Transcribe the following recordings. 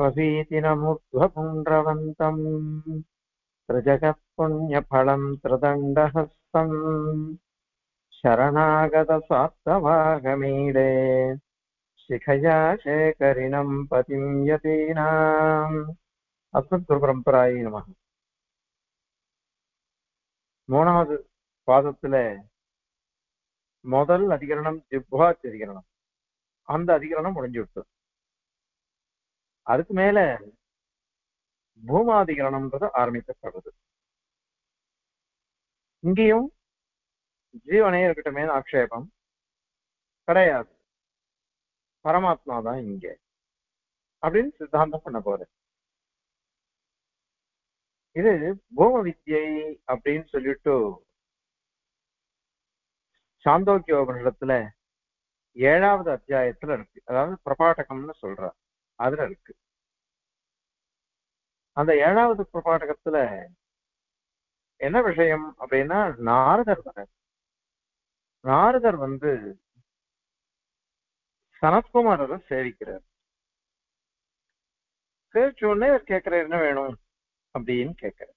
स्ववीतिनमुर्ध्वपुण्ड्रवन्तम् त्रिजगत्पुण्यफलम् त्रिदण्डहस्तम् शरणागतस्वार्थवागमीडे शिखया शेखरिणम् पतिम् यतीनाम् அஸ்மத்குருபரம்பராயி நம மூணாவது பாதத்துல முதல் அதிகரணம் ஜிப்வாச் அதிகரணம் அந்த அதிகரணம் முடிஞ்சு விட்டது அதுக்கு மேல பூமாதிகரணம்ன்றது ஆரம்பிக்கப்படுது. இங்கேயும் ஜீவனே இருக்கட்டுமே ஆக்ஷேபம் கிடையாது. பரமாத்மா தான் இங்க அப்படின்னு சித்தாந்தம் பண்ண போற இது பூம வித்யை அப்படின்னு சொல்லிட்டு சாந்தோக்கியோபனிடத்துல ஏழாவது அத்தியாயத்துல இருக்கு. அதாவது பிரபாட்டகம்னு சொல்ற அதுல இருக்கு. அந்த ஏழாவது பிரபாடகத்துல என்ன விஷயம் அப்படின்னா நாரதர் வர நாரதர் வந்து சனத்குமாரரை சேவிக்கிறார். சேவிச்ச உடனே கேட்கிறார் என்ன வேணும்? அப்படின்னு கேட்கிற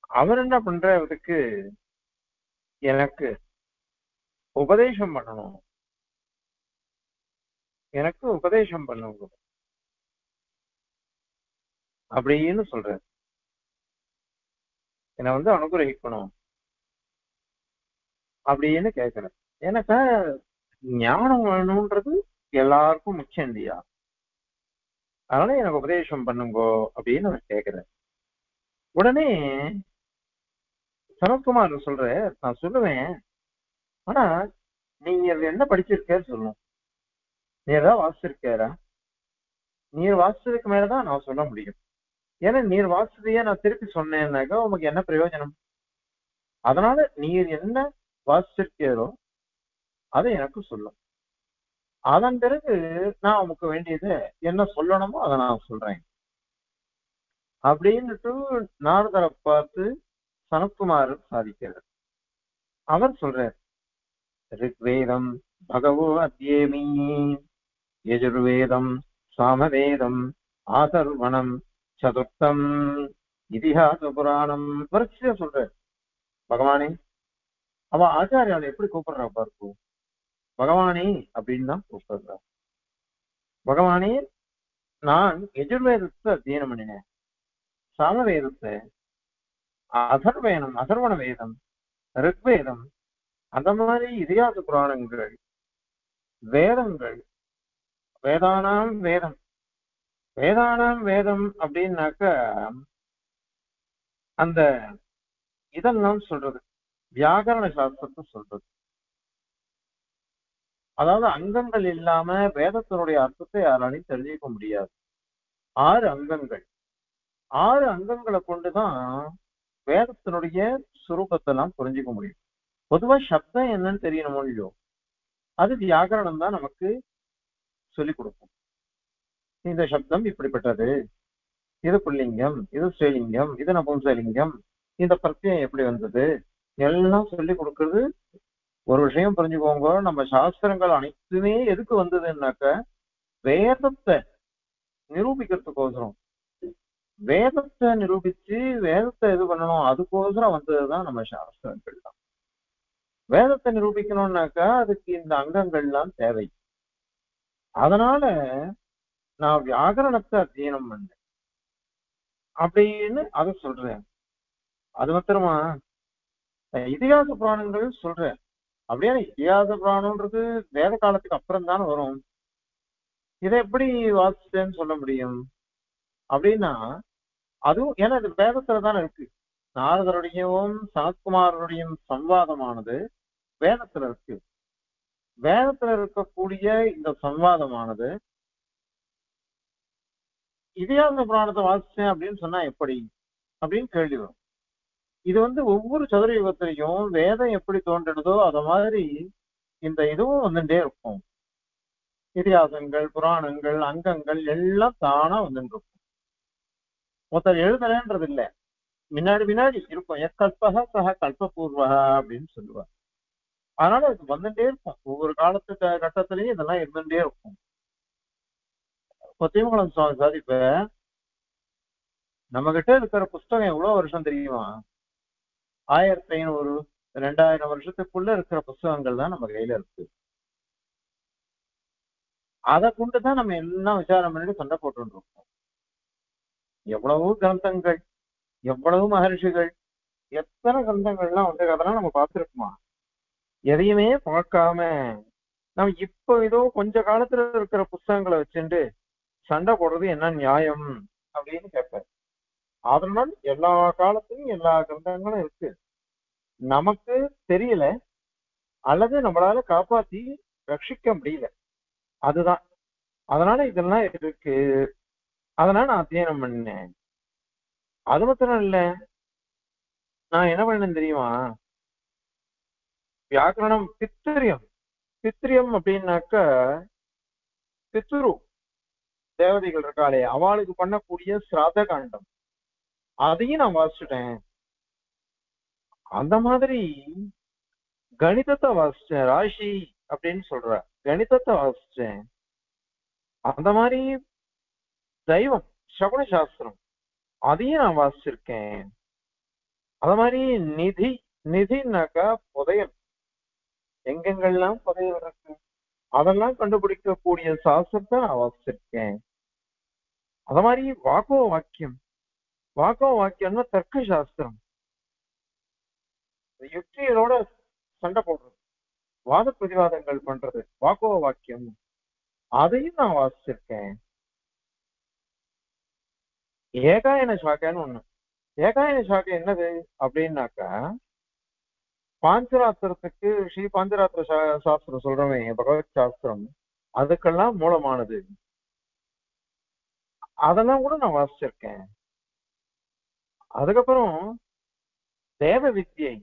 அவர் என்ன பண்றதுக்கு எனக்கு உபதேசம் பண்ணணும். எனக்கு உபதேசம் பண்ணுங்க. அப்படின்னு சொல்ற என்னை வந்து அனுகிரகிக்கணும். அப்படின்னு கேட்கிறேன் எனக்கு ஞானம் வேணும்ன்றது எல்லாருக்கும் முக்கியம் இல்லையா? அதனால எனக்கு உபதேசம் பண்ணுங்கோ அப்படின்னு நான் கேட்கிறேன் உடனே சனத்குமார் சொல்ற நான் சொல்லுவேன் ஆனா நீங்க என்ன படிச்சிருக்கேன்னு சொல்லணும் நீ ஏதாவது வாசிச்சிருக்காரா நீர் வாசிச்சதுக்கு மேலதான் நான் சொல்ல முடியும். ஏன்னா நீர் வாசிச்சதையே நான் திருப்பி சொன்னேன்னாக்கா உமக்கு என்ன பிரயோஜனம்? அதனால நீர் என்ன வாசிச்சிருக்கீரோ அதை எனக்கு சொல்லும் அதன் பிறகு நான் உமக்கு வேண்டியது என்ன சொல்லணுமோ அதை நான் சொல்றேன். அப்படின்னுட்டு நாரதரை பார்த்து சனத்குமார் சாதிக்கிறார். அவர் சொல்றார் ரிக்வேதம் பகவோ அத்தியேமி யஜுர்வேதம் சாமவேதம் ஆதர்வணம் சதுர்த்தம். இதிகாச புராணம். வரிசையா சொல்ற பகவானே அவ ஆச்சாரியாவை எப்படி கூப்பிடுறா பார்ப்போம் பகவானே அப்படின்னு தான் கூப்பிடுறா. பகவானே நான் எஜுர்வேதத்தை அத்தியனம் பண்ணினேன். சாமவேதத்தை அதர்வேதம் அதர்வண வேதம் ரிக்வேதம் அந்த மாதிரி இதிகாச புராணங்கள் வேதங்கள் வேதானாம் வேதம் வேதானாம் வேதம் அப்படின்னாக்க அந்த இதெல்லாம் சொல்றது. வியாகரண சாஸ்திரத்தை சொல்றது. அதாவது அங்கங்கள் இல்லாம வேதத்தினுடைய அர்த்தத்தை யாராலையும் தெரிஞ்சுக்க முடியாது. ஆறு அங்கங்கள். ஆறு அங்கங்களை கொண்டுதான் வேதத்தினுடைய சுரூபத்தை எல்லாம் புரிஞ்சுக்க முடியும். பொதுவா சப்தம் என்னன்னு தெரியணும் இல்லையோ? அது வியாகரணம் தான் நமக்கு சொல்லிக் கொடுக்கும். இந்த சப்தம் இப்படிப்பட்டது. இது புல்லிங்கம் இது ஸ்ரீலிங்கம் இது நபும்சலிங்கம். இந்த பிரத்யம் எப்படி வந்தது? எல்லாம் சொல்லி கொடுக்கறது. ஒரு விஷயம் புரிஞ்சுக்கோங்க. நம்ம சாஸ்திரங்கள் அனைத்துமே எதுக்கு வந்ததுன்னாக்க வேதத்தை நிரூபிக்கிறதுக்கோசரம். வேதத்தை நிரூபிச்சு வேதத்தை இது பண்ணணும். அதுக்கோசரம் வந்ததுதான் நம்ம சாஸ்திரங்கள் தான். வேதத்தை நிரூபிக்கணும்னாக்கா அதுக்கு இந்த அங்கங்கள்லாம் தேவை. அதனால நான் வியாகரணத்தை அத்தியனம் பண்ணேன் அப்படின்னு அதை சொல்றேன். அது மாத்திரமா? இதிகாச புராணங்கள் சொல்றேன். அப்படியே இதிகாச புராணம்ன்றது வேத காலத்துக்கு அப்புறம் தானே வரும். இதை எப்படி வாசிச்சேன்னு சொல்ல முடியும்? அப்படின்னா அதுவும் ஏன்னா இது வேதத்துல தானே இருக்கு. நாரதருடையும் சனத்குமாரருடையும் சம்வாதமானது வேதத்துல இருக்கு. வேதத்துல இருக்கக்கூடிய இந்த சம்வாதமானது இதிகாச புராணத்தை வாசிச்சேன் அப்படின்னு சொன்னா எப்படி? அப்படின்னு கேள்வி வரும். இது வந்து ஒவ்வொரு சதுர யுகத்திலையும் வேதம் எப்படி தோன்றினதோ அத மாதிரி இந்த இதுவும் வந்துட்டே இருக்கும். இதிகாசங்கள் புராணங்கள் அங்கங்கள் எல்லாம் தானா வந்துட்டு இருக்கும். ஒருத்தர் எழுதுறேன்றது இல்ல. முன்னாடி முன்னாடி இருக்கும். எக்கல்பக சக கல்பபூர்வக அப்படின்னு சொல்லுவார். அதனால இது வந்துட்டே இருக்கும். ஒவ்வொரு காலத்து க- இதெல்லாம் இருந்துட்டே இருக்கும். கொத்தியமங்கலம் சுவாமி சாதிப்ப நம்ம கிட்ட இருக்கிற புஸ்தகம் எவ்வளவு வருஷம் தெரியுமா? ஆயிரத்தி ஐநூறு ரெண்டாயிரம் வருஷத்துக்குள்ள இருக்கிற புஸ்தகங்கள் தான் நம்ம கையில இருக்கு. அதை கொண்டுதான் நம்ம எல்லாம் விசாரம் பண்ணிட்டு சண்டை போட்டு இருக்கோம். எவ்வளவு கிரந்தங்கள் எவ்வளவு மகர்ஷிகள் எத்தனை கிரந்தங்கள்லாம் வந்து அதெல்லாம் நம்ம பார்த்திருக்குமா? எதையுமே பார்க்காம நம்ம இப்ப ஏதோ கொஞ்ச காலத்துல இருக்கிற புஸ்தகங்களை வச்சுட்டு சண்டை போடுறது என்ன நியாயம் அப்படின்னு கேட்பார் அதனால் எல்லா காலத்திலும் எல்லா கிரந்தங்களும் இருக்கு. நமக்கு தெரியல அல்லது நம்மளால காப்பாத்தி ரட்சிக்க முடியல. அதுதான். அதனால இதெல்லாம் இருக்கு. அதனால நான் அத்தியனம் பண்ணேன். அது மாத்திரம் இல்ல. நான் என்ன பண்ணேன் தெரியுமா? வியாக்கரணம் பித்திரியம். பித்திரியம் அப்படின்னாக்க பித்ரு. தேவதைகள் இருக்காளே அவளுக்கு பண்ணக்கூடிய சிராத காண்டம். அதையும் நான் வாசிச்சுட்டேன். அந்த மாதிரி கணிதத்தை வாசிச்சேன் ராசி அப்படின்னு சொல்ற. கணிதத்தை வாசிச்சேன். அந்த மாதிரி தெய்வம் சகுன சாஸ்திரம். அதையும் நான் வாசிச்சிருக்கேன். அத மாதிரி நிதி நிதினாக்கா புதையல். எங்கெங்கெல்லாம் புதையல் இருக்கு? அதெல்லாம் கண்டுபிடிக்கக்கூடிய சாஸ்திரத்தை நான் வாசிச்சிருக்கேன். அத மாதிரி வாக்கோ வாக்கியம். வாக்கோ வாக்கியம்னா தர்க்க சாஸ்திரம். யுக்திகளோட சண்டை போடுறது. வாத பிரதிவாதங்கள் பண்றது. வாக்கோ வாக்கியம். அதையும் நான் வாசிச்சிருக்கேன். ஏகாயன சாக்கைன்னு ஒண்ணு. ஏகாயன சாக்கை என்னது? அப்படின்னாக்கா பாஞ்சராத்திரத்துக்கு ஸ்ரீ பாஞ்சராத்திர சா- சாஸ்திரம் சொல்றோமே பகவத் சாஸ்திரம். அதுக்கெல்லாம் மூலமானது. அதெல்லாம் கூட நான் வாசிச்சிருக்கேன். அதுக்கப்புறம் தேவ வித்யை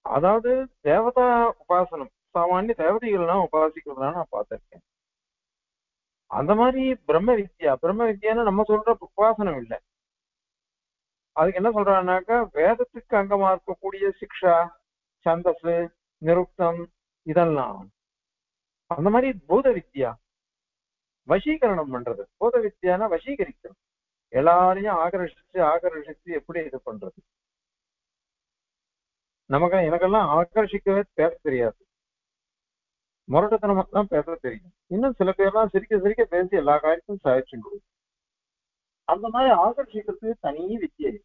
அதாவது தேவதா உபாசனம். சாமானிய தேவதைகள்லாம் உபாசிக்கிறதுலாம் நான் பார்த்திருக்கேன். அந்த மாதிரி பிரம்ம வித்யா. பிரம்ம வித்யான்னு நம்ம சொல்ற உபாசனம் இல்லை. அதுக்கு என்ன சொல்றான்னாக்கா வேதத்துக்கு அங்கமா இருக்கக்கூடிய சிக்ஷா சந்தஸ் நிருப்தம் இதெல்லாம். அந்த மாதிரி பூத வித்யா. வசீகரணம் பண்றது. பூத வித்யானா வசீகரிக்கணும். எல்லாரையும் ஆகர்ஷிச்சு ஆகர்ஷிச்சு எப்படி இது பண்றது? நமக்கு எனக்கெல்லாம் ஆகர்ஷிக்கவே பேச தெரியாது. முரட்டத்தனமா தான் பேச தெரியும். இன்னும் சில பேர்லாம் சிரிக்க சிரிக்க பேசி எல்லா காரியத்தையும் சாதிச்சு அந்த மாதிரி ஆகர்ஷிக்கிறது தனி வித்தியை.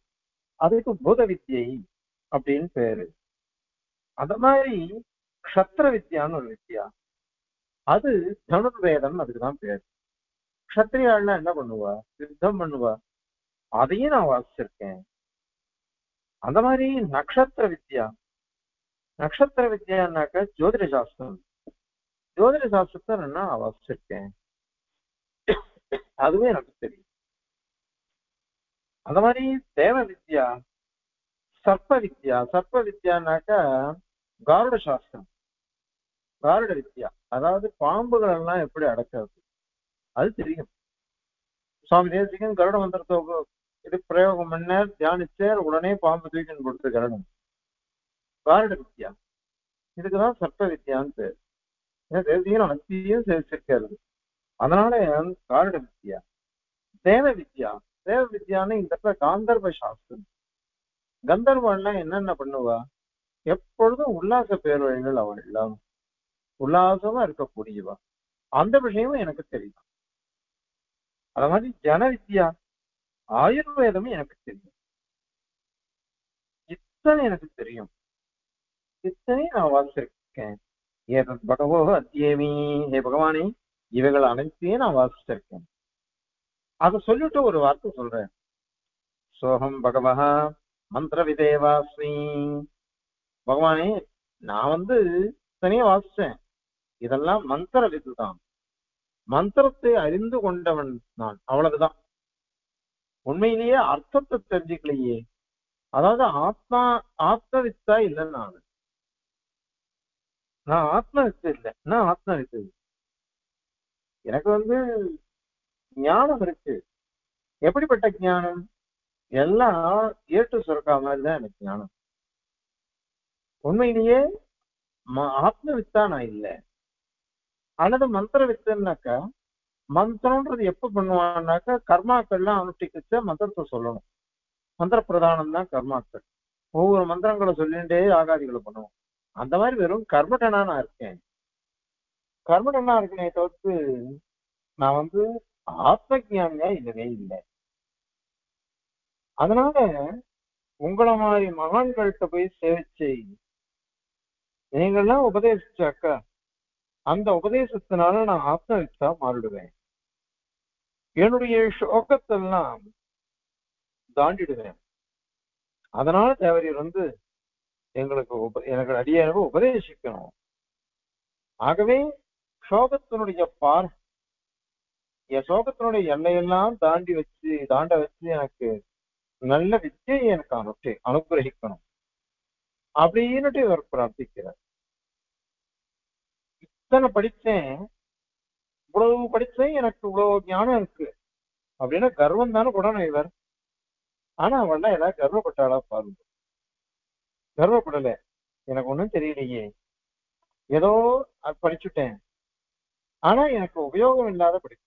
அதுக்கு பூத வித்தியை அப்படின்னு பேரு. அந்த மாதிரி க்ஷத்திர வித்யான்னு ஒரு வித்யா அது தனுர்வேதம் அதுக்குதான் பேரு. க்ஷத்ரியாள்னா என்ன பண்ணுவா? யுத்தம் பண்ணுவா. அதையும் நான் வாசிச்சிருக்கேன். அந்த மாதிரி நக்ஷத்திர வித்யா நக்ஷத்திர வித்யான்னாக்க ஜோதிட சாஸ்திரம் ஜோதிட சாஸ்திரத்தை நான் வாசிச்சிருக்கேன். அதுவே எனக்கு தெரியும். அந்த மாதிரி தேவ வித்யா சர்ப்ப வித்யா சர்ப்ப வித்யானாக்கா காருட சாஸ்திரம். காருட வித்யா. அதாவது பாம்புகள் எல்லாம் எப்படி அடக்கிறது? அது தெரியும். சுவாமி தேசிகன் கருட மந்திரத்தை இது பிரயோகம் பண்ண தியானிச்சார் உடனே பாம்பு தூக்கின்னு கொடுத்து கருடம் காருட வித்யா. இதுக்குதான் சர்ப்ப வித்யான்னு பேர். தேசிகன் அனைத்தையும் சேர்த்திருக்காரு அதனால காருட வித்யா. தேவ வித்யா. தேவ வித்யான்னு இந்த இடத்துல காந்தர்வ சாஸ்திரம். கந்தர்வன்லாம் என்னென்ன பண்ணுவா? எப்பொழுதும் உல்லாச பேர்வழிகள் அவள் எல்லாம் உல்லாசமா இருக்கக்கூடியவா. அந்த விஷயமும் எனக்கு தெரியும். அத மாதிரி ஜன வித்யா ஆயுர்வேதமும் எனக்கு தெரியும். இத்தனை எனக்கு தெரியும். இத்தனை நான் வாசிச்சிருக்கேன். ஏதத் பகவோ அத்தியமி ஹே பகவானே இவைகள் அனைத்தையும் நான் வாசிச்சிருக்கேன். அதை சொல்லிட்டு ஒரு வார்த்தை சொல்றேன். சோகம் பகவஹா மந்திர விதேவாஸ்மி பகவானே நான் வந்து தனியா வாசிச்சேன். இதெல்லாம் மந்திர வித்து தான் மந்திரத்தை அறிந்து கொண்டவன் நான். அவ்வளவுதான். உண்மையிலேயே அர்த்தத்தை தெரிஞ்சுக்கலையே. அதாவது ஆத்மா ஆத்ம வித்தா இல்லை நான். நான் ஆத்மவித்து இல்லை. நான் ஆத்மவித்து எனக்கு வந்து ஞானம் இருக்கு. எப்படிப்பட்ட ஞானம்? எல்லாம் ஏட்டு சுரக்கா மாதிரிதான் எனக்கு ஞானம். உண்மையிலேயே ஆத்ம வித்தா நான் இல்லை. அல்லது மந்திர வித்துனாக்கா மந்திரம்ன்றது எப்ப பண்ணுவான்னாக்கா கர்மாக்கள்லாம் அனுஷ்டிக்கிச்ச மந்திரத்தை சொல்லணும். மந்திர பிரதானம் தான் கர்மாக்கள். ஒவ்வொரு மந்திரங்களை சொல்லிட்டே ஆகாதிகளை பண்ணுவோம். அந்த மாதிரி வெறும் கர்மடனா நான் இருக்கேன். கர்மடனா இருக்கனே தவிர்த்து நான் வந்து ஆத்மஜானியா இல்லவே இல்லை. அதனால உங்களை மாதிரி மகான்கள்கிட்ட போய் சேவிச்சு நீங்கள்லாம் உபதேசிச்சாக்கா அந்த உபதேசத்தினால நான் ஆத்மவித்தா மாறிடுவேன். என்னுடைய சோகத்தெல்லாம் தாண்டிடுவேன். அதனால தேவரியர் வந்து எங்களுக்கு உப எனக்கு அடியான உபதேசிக்கணும். ஆகவே சோகத்தினுடைய பார் என் சோகத்தினுடைய எல்லையெல்லாம் தாண்டி வச்சு தாண்ட வச்சு எனக்கு நல்ல வித்தியை எனக்கு அனுப்பி அனுகிரகிக்கணும் அப்படின்னுட்டு இவர் பிரார்த்திக்கிறார். இத்தனை படிச்சேன் இவ்வளவு படிச்சேன் எனக்கு இவ்வளவு ஞானம் இருக்கு. அப்படின்னா கர்வம் தானே படணும் இவர். ஆனா அவள்லாம் ஏதாவது கர்வப்பட்டாளா பாருங்க. கர்வப்படல. எனக்கு ஒண்ணும் தெரியலையே. ஏதோ படிச்சுட்டேன். ஆனா எனக்கு உபயோகம் இல்லாத படிப்பு.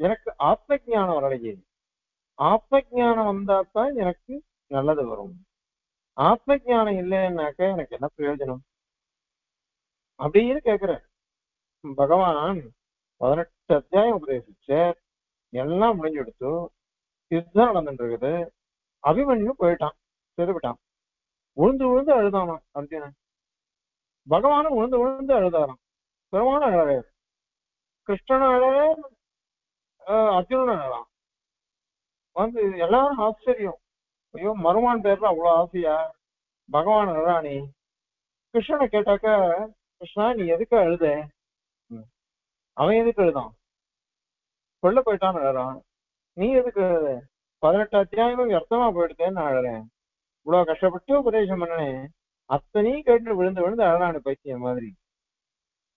எனக்கு ஆத்ம ஜானம் வரலையே. ஆத்ம ஞானம் வந்தா தான் எனக்கு நல்லது வரும். ஆத்ம ஞானம் இல்லைன்னாக்க எனக்கு என்ன பிரயோஜனம்? அப்படின்னு கேக்குற பகவான் பதினெட்டு அத்தியாயம் உபதேசிச்ச எல்லாம் முடிஞ்சு கொடுத்து யுத்தம் நடந்துட்டு இருக்குது அபிமன்யு போயிட்டான் செதுவிட்டான் உழுந்து உழுந்து அழுதானா அர்ஜுனன். பகவானும் உழுந்து உழுந்து அழுதாராம். பெருமான அழகாரு. கிருஷ்ணன் அழகே அர்ஜுனனா வந்து எல்லாரும் ஆச்சரியம். ஐயோ மருமான் பேர்ல அவ்வளவு ஆசையா? பகவான் அழகானி கிருஷ்ணனை கேட்டாக்க கிருஷ்ணா நீ எதுக்கு அழுத? அவன் எதுக்கு அழுதான்? கொள்ள போயிட்டான்னு அழறான் நீ எதுக்கு அழுத? பதினெட்டு அத்தியாயமும் வியர்த்தமா போயிடுதேன்னு நான் அழறேன். இவ்வளவு கஷ்டப்பட்டு உபதேசம் பண்ணனேன் அத்தனையும் கேட்டு விழுந்து விழுந்து அழறானு பைத்தியம் மாதிரி.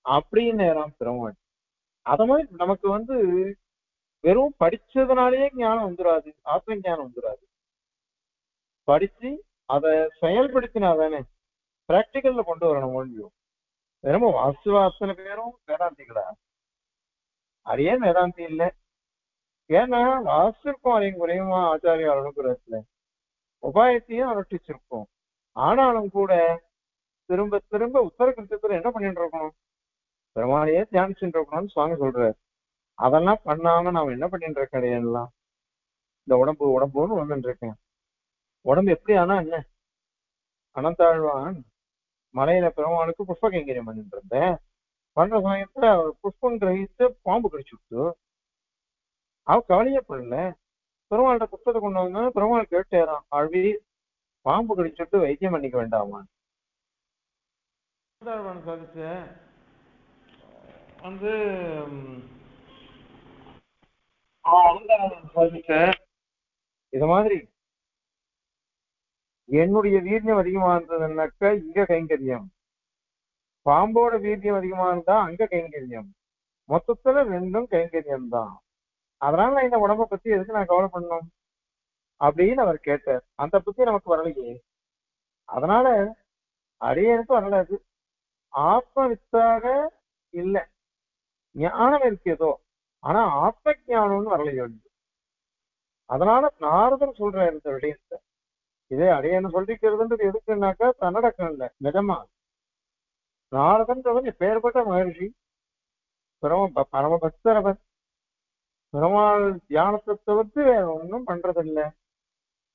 அப்படின்னு நேரம் பெருமாள் அத மாதிரி நமக்கு வந்து வெறும் படிச்சதுனாலேயே ஞானம் வந்துடாது ஆத்ம ஞானம் வந்துடாது படிச்சு அதை செயல்படுத்தினாதானே பிராக்டிக்கல்ல கொண்டு வரணும் ஒழியும். வெறும் வாஸ்துவ அத்தனை பேரும் வேதாந்திகளா? அரியே வேதாந்தி இல்லை. ஏன்னா வாசுக்கும் அதையும் குறையுமா ஆச்சாரியார் அனுகிரகத்துல உபாயத்தையும் அனுஷ்டிச்சிருக்கோம். ஆனாலும் கூட திரும்ப திரும்ப உத்தர கிருத்தத்துல என்ன பண்ணிட்டு இருக்கணும்? பெருமாளையே தியானிச்சுட்டு இருக்கணும்னு சுவாமி சொல்றாரு. அதெல்லாம் பண்ணாம நாம என்ன பண்ணிட்டு இருக்க எல்லாம்? இந்த உடம்பு உடம்புன்னு வந்துட்டு இருக்கேன். உடம்பு எப்படி ஆனா என்ன? அனந்தாழ்வான் மலையில பெருமாளுக்கு புஷ்ப கைங்கரியம் பண்ணிட்டு இருந்தேன். பண்ற சமயத்துல அவர் புஷ்பம் கிரகித்து பாம்பு கடிச்சு விட்டு அவ கவலையப்படல பெருமாள்கிட்ட புஷ்பத்தை கொண்டு வந்தா பெருமாள் கேட்டேறான் அழுவி பாம்பு கடிச்சுட்டு வைத்தியம் பண்ணிக்க வேண்டாமான் அனந்தாழ்வான் சாதிச்ச வந்து ம், ஆஹ் அனந்தாழ்வான் சாதிச்ச இது மாதிரி என்னுடைய வீரியம் அதிகமா இருந்ததுன்னாக்கா இங்க கைங்கரியம். பாம்போட வீரியம் அதிகமா இருந்தா அங்க கைங்கரியம். மொத்தத்துல ரெண்டும் கைங்கரியம் தான். அதனால இந்த உடம்ப பத்தி எதுக்கு நான் கவலை பண்ணும் அப்படின்னு அவர் கேட்டார். அந்த புத்தி நமக்கு வரலையே. அதனால அடியனுக்கு வரல அது. ஆத்ம வித்தாக இல்லை. ஞானம் இருக்கு ஏதோ. ஆனா ஆத்ம ஞானம்னு வரலையோ அதனால நாரதர் சொல்ற இந்த விடயத்தை இதே அடையன்னு சொல்லிக்கிறதுன்றது எதுக்குன்னாக்கா தன்னடக்கம் இல்லை நிஜமா. நாரதன்றவன் பேர்பட்ட மகர்ஷி? பரம ப- பரம பக்தர் பெருமாள் தியானத்தை தவிர்த்து வேற ஒன்றும் பண்றதில்ல.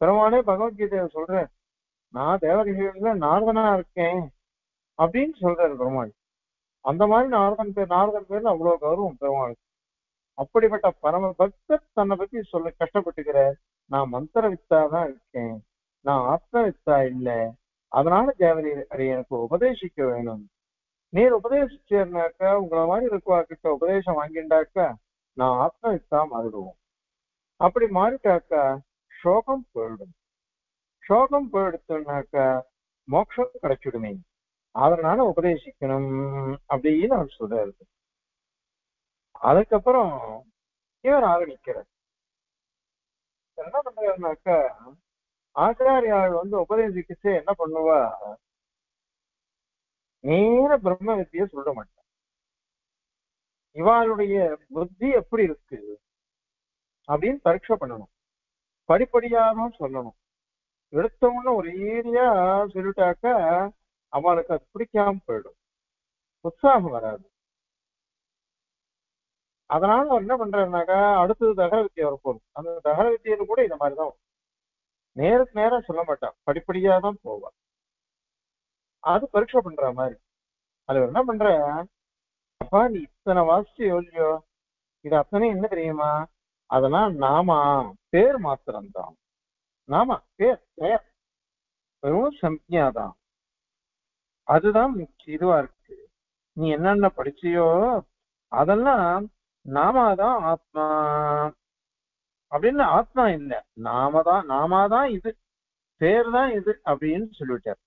பெருமானே பகவத்கீதையை சொல்ற நான் தேவரிஷிகள்ல நாரதனா இருக்கேன் அப்படின்னு சொல்றாரு பெருமாள். அந்த மாதிரி நாரதன் பேர் நாரதன் பேர்ல அவ்வளவு கௌரவம் பெருமாளுக்கு அப்படிப்பட்ட பரம பக்தர் தன்னை பத்தி சொல்ல கஷ்டப்பட்டுக்கிற நான் மந்திர வித்தா தான் இருக்கேன். நான் ஆத்ம வித்தா இல்லை. அதனால தேவரி எனக்கு உபதேசிக்க வேணும். நீர் உபதேசிச்சேர்னாக்கா உங்களை மாதிரி இருக்குவா கிட்ட உபதேசம் வாங்கிண்டாக்கா நான் ஆத்ம வித்தா மாறிடுவோம். அப்படி மாறிட்டாக்கா சோகம் போயிடும். சோகம் போயிடுத்துனாக்கா மோட்சம் கிடைச்சிடுமே. அதனால உபதேசிக்கணும் அப்படின்னு அவர் சொல்றாரு. அதுக்கப்புறம் இவர் ஆரம்பிக்கிறார் என்ன பண்றாருனாக்க ஆச்சாரியார் வந்து உபதேசிக்கிச்சு என்ன பண்ணுவா நேர பிரம்ம வித்திய சொல்ல மாட்டான் இவாளுடைய புத்தி எப்படி இருக்கு? அப்படின்னு பரீட்சை பண்ணணும். படிப்படியாகவும் சொல்லணும். எடுத்தவொன்னு ஒரு ஏரியா சொல்லிட்டாக்க அவளுக்கு அது பிடிக்காம போயிடும். உற்சாகம் வராது. அதனால அவர் என்ன பண்றாருனாக்கா அடுத்தது தகர வித்தியை வரப்போகுது அந்த தகர வித்தியில கூட இந்த மாதிரிதான் வரும். நேருக்கு நேரம் சொல்ல மாட்டான் படிப்படியா தான் போவா அது பரீட்சை பண்ற மாதிரி. அது என்ன பண்ற? அப்பா நீ இத்தனை வாசிச்சு யோசியோ இது அத்தனை என்ன தெரியுமா? அதெல்லாம் நாமா பேர் மாத்திரம்தான். நாமா பேர் பெயர். வெறும் சம்யாதான் அதுதான் முக்கிய இதுவா இருக்கு. நீ என்னென்ன படிச்சியோ அதெல்லாம் நாமாதான் ஆத்மா. அப்படின்னு ஆத்மா இல்ல. நாம தான் நாமாதான் இது. பேர் தான் இது அப்படின்னு சொல்லிவிட்டார்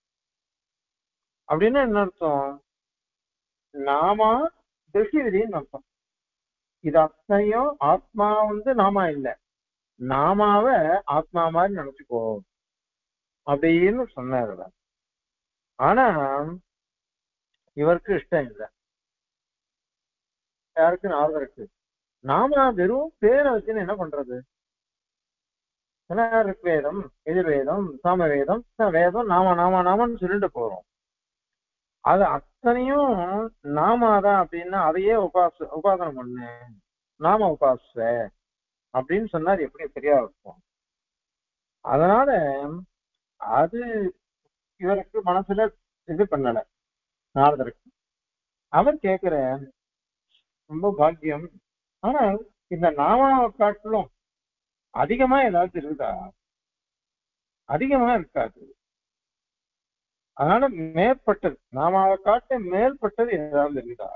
அப்படின்னு என்ன அர்த்தம்? நாமா திருஷ்டி அர்த்தம். இது அத்தனையும் ஆத்மா வந்து நாமா இல்லை. நாமாவ ஆத்மா மாதிரி நினைச்சுக்கோ. அப்படின்னு சொன்னார் ஆனா இவருக்கு இஷ்டம் இல்லை. யாருக்கு இருக்கு. நாம வெறும் பேரை வச்சுன்னு என்ன பண்றது? ஏன்னா எதிர்வேதம் சாமவேதம் வேதம் நாம நாம நாமன்னு சொல்லிட்டு போறோம். அது அத்தனையும் நாமாதான் அப்படின்னா அதையே உபாச உபாசனம் பண்ணு. நாம உபாச அப்படின்னு சொன்னா அது எப்படி சரியா இருக்கும் அதனால அது இவருக்கு மனசுல இது பண்ணல. நாரதருக்கு. அவர் கேக்குற ரொம்ப பாக்கியம். ஆனா இந்த நாமாவை காட்டிலும் அதிகமா ஏதாவது இருக்குதா அதிகமா இருக்காது. அதனால மேற்பட்டது நாமாவை காட்ட மேற்பட்டது ஏதாவது இருக்குதா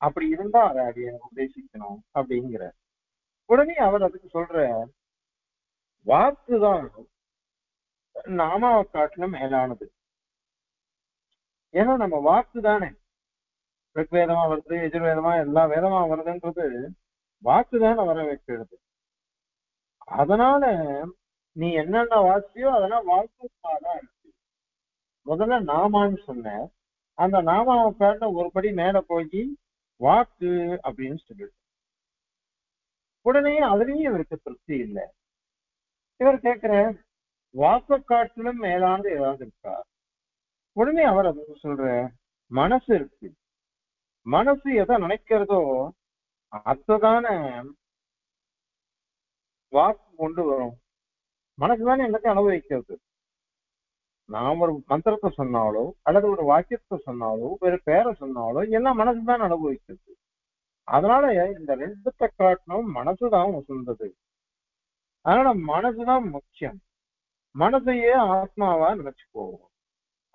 அப்படி இருந்தா அதை அது எனக்கு உபதேசிக்கணும் அப்படிங்கிற. உடனே அவர் அதுக்கு சொல்ற வாக்குதான் நாமாவை காட்டிலும் மேலானது. ஏன்னா நம்ம வாக்கு தானே. ரிக்வேதமா வருது எஜுர்வேதமா எல்லா வேதமா வருதுன்றது வாக்குதான வர வைக்கிறது. அதனால நீ என்னென்ன வாசியோ அதெல்லாம் வாக்குமாதான் இருக்கு முதல்ல நாமான்னு சொன்ன. அந்த நாமாவை பேர்ல ஒரு படி மேல போய் வாக்கு அப்படின்னு சொல்லிட்டு உடனே அதுலயும் இவருக்கு திருப்தி இல்லை. இவர் கேட்கிற வாக்கு காட்டிலும் மேலாண்டு ஏதாவது இருக்கா? உடனே அவர் அது சொல்ற மனசு இருக்கு. மனசு எதை நினைக்கிறதோ அதுதான வாக்கு கொண்டு வரும். மனசுதானே எனக்கு அனுபவிக்கிறது? நாம் ஒரு மந்திரத்தை சொன்னாலோ அல்லது ஒரு வாக்கியத்தை சொன்னாலோ ஒரு பேரை சொன்னாலோ எல்லாம் மனசுதான் அனுபவிக்கிறது. அதனால இந்த ரெண்டுத்தை காட்டிலும் மனசுதான் உசந்தது அதனால மனசுதான் முக்கியம். மனசையே ஆத்மாவா நினைச்சுக்கோ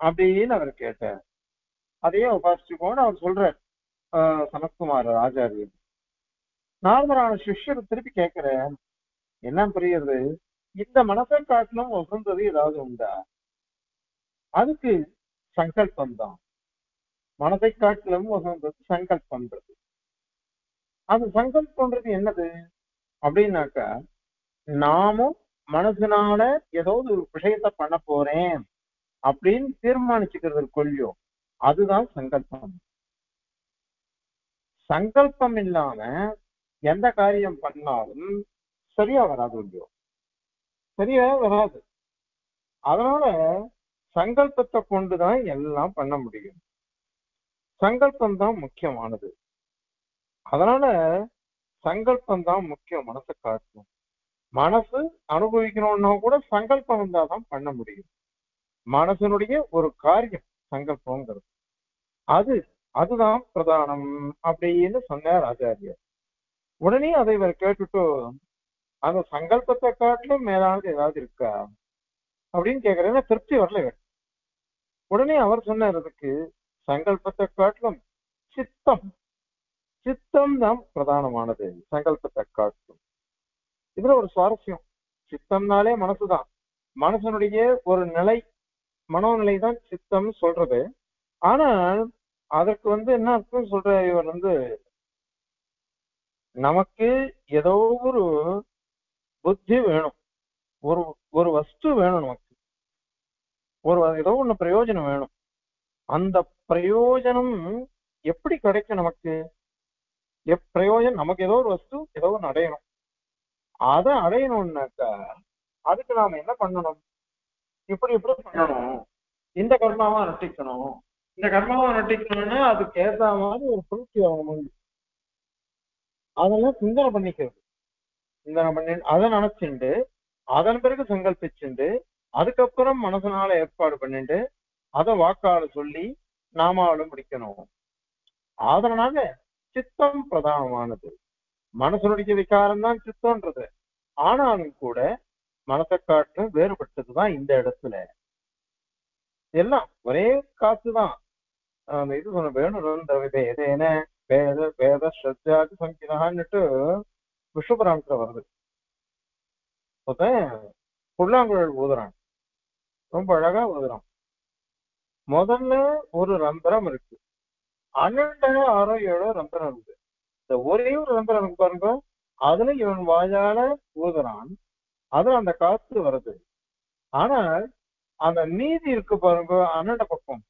அப்படின்னு அவர் கேட்டார். அதையே உபாசிச்சுக்கோன்னு அவர் சொல்றார். சனத்குமார் ஆச்சாரியர் நார்மலான சிஷ்யர் திருப்பி கேட்கிற என்ன புரியுது இந்த மனசை காட்டிலும் உகந்தது ஏதாவது உண்டா? அதுக்கு சங்கல்பம் தான். மனதை காட்டிலும் உகந்தது சங்கல்பம்ன்றது அது சங்கல்பம்ன்றது என்னது? அப்படின்னாக்கா நாமும் மனசுனால ஏதாவது ஒரு விஷயத்த பண்ண போறேன் அப்படின்னு தீர்மானிச்சுக்கிறது கொள்ளியோ அதுதான் சங்கல்பம். சங்கல்பம் இல்லாம எந்த காரியம் பண்ணாலும் சரியா வராது இல்லையோ சரியா வராது. அதனால சங்கல்பத்தை கொண்டுதான் எல்லாம் பண்ண முடியும். சங்கல்பம் தான் முக்கியமானது. அதனால சங்கல்பம் தான் முக்கியம் மனசை காட்டும். மனசு அனுபவிக்கணும்னா கூட சங்கல்பம் இருந்தா தான் பண்ண முடியும். மனசனுடைய ஒரு காரியம் சங்கல்பங்கிறது அது அதுதான் பிரதானம் அப்படின்னு சொன்னார் ஆச்சாரியர். உடனே அதை இவர் கேட்டுட்டு அந்த சங்கல்பத்தை காட்டிலும் மேலானது ஏதாவது இருக்கா? அப்படின்னு கேக்குறேன்னா திருப்தி வரல இவர். உடனே அவர் சொன்னார் அதுக்கு சங்கல்பத்தை காட்டிலும் சித்தம் சித்தம் தான் பிரதானமானது சங்கல்பத்தை காட்டிலும். இதுல ஒரு சுவாரஸ்யம். சித்தம்னாலே மனசுதான். மனசனுடைய ஒரு நிலை மனோநிலை தான் சித்தம் சொல்றது. ஆனால் அதற்கு வந்து என்ன அர்த்தம் சொல்ற இவர் வந்து நமக்கு ஏதோ ஒரு புத்தி வேணும். ஒரு ஒரு வஸ்து வேணும் நமக்கு. ஒரு ஏதோ ஒண்ணு பிரயோஜனம் வேணும். அந்த பிரயோஜனம் எப்படி கிடைக்கும் நமக்கு? எப் பிரயோஜனம் நமக்கு ஏதோ ஒரு வஸ்து ஏதோ ஒன்று அடையணும். அதை அடையணும்னாக்கா அதுக்கு நாம என்ன பண்ணணும்? இப்படி இப்படி பண்ணணும். இந்த கர்மாவை அனுஷ்டிக்கணும். இந்த கர்மாவை நட்டிக்கணும்னா அதுக்கு ஏத்த மாதிரி ஒரு புருத்தி ஆகணும் அதெல்லாம் சிந்தனை பண்ணிக்கிறது. சிந்தனை பண்ணி அதை நினைச்சுண்டு அதன் பிறகு சங்கல்பிச்சுண்டு அதுக்கப்புறம் மனசனால ஏற்பாடு பண்ணிட்டு அதை வாக்காள சொல்லி நாமாவளும் முடிக்கணும். அதனால சித்தம் பிரதானமானது. மனசனுடைய விகாரம் தான் சித்தம்ன்றது. ஆனாலும் கூட மனசை காட்டும் வேறுபட்டதுதான் இந்த இடத்துல. எல்லாம் ஒரே காத்து தான் அந்த இது சொன்ன வேணும் வேத வேத ஸ்ரத்தாக்கு சங்கிதான்னுட்டு விஷ்ணுபுராணத்துல வருது ஒருத்தன் புல்லாங்குழல் ஊதுறான் ரொம்ப அழகா ஊதுறான் முதல்ல ஒரு ரந்திரம் இருக்கு பன்னெண்டு ஆறோ ஏழோ ரந்திரம் இருக்கு இந்த ஒரே ஒரு ரந்திரம் இருக்கு பாருங்க அதுல இவன் வாயால ஊதுறான் அதுல அந்த காத்து வருது ஆனால் அந்த நீதி இருக்கு பாருங்க அண்ணன் பக்கம்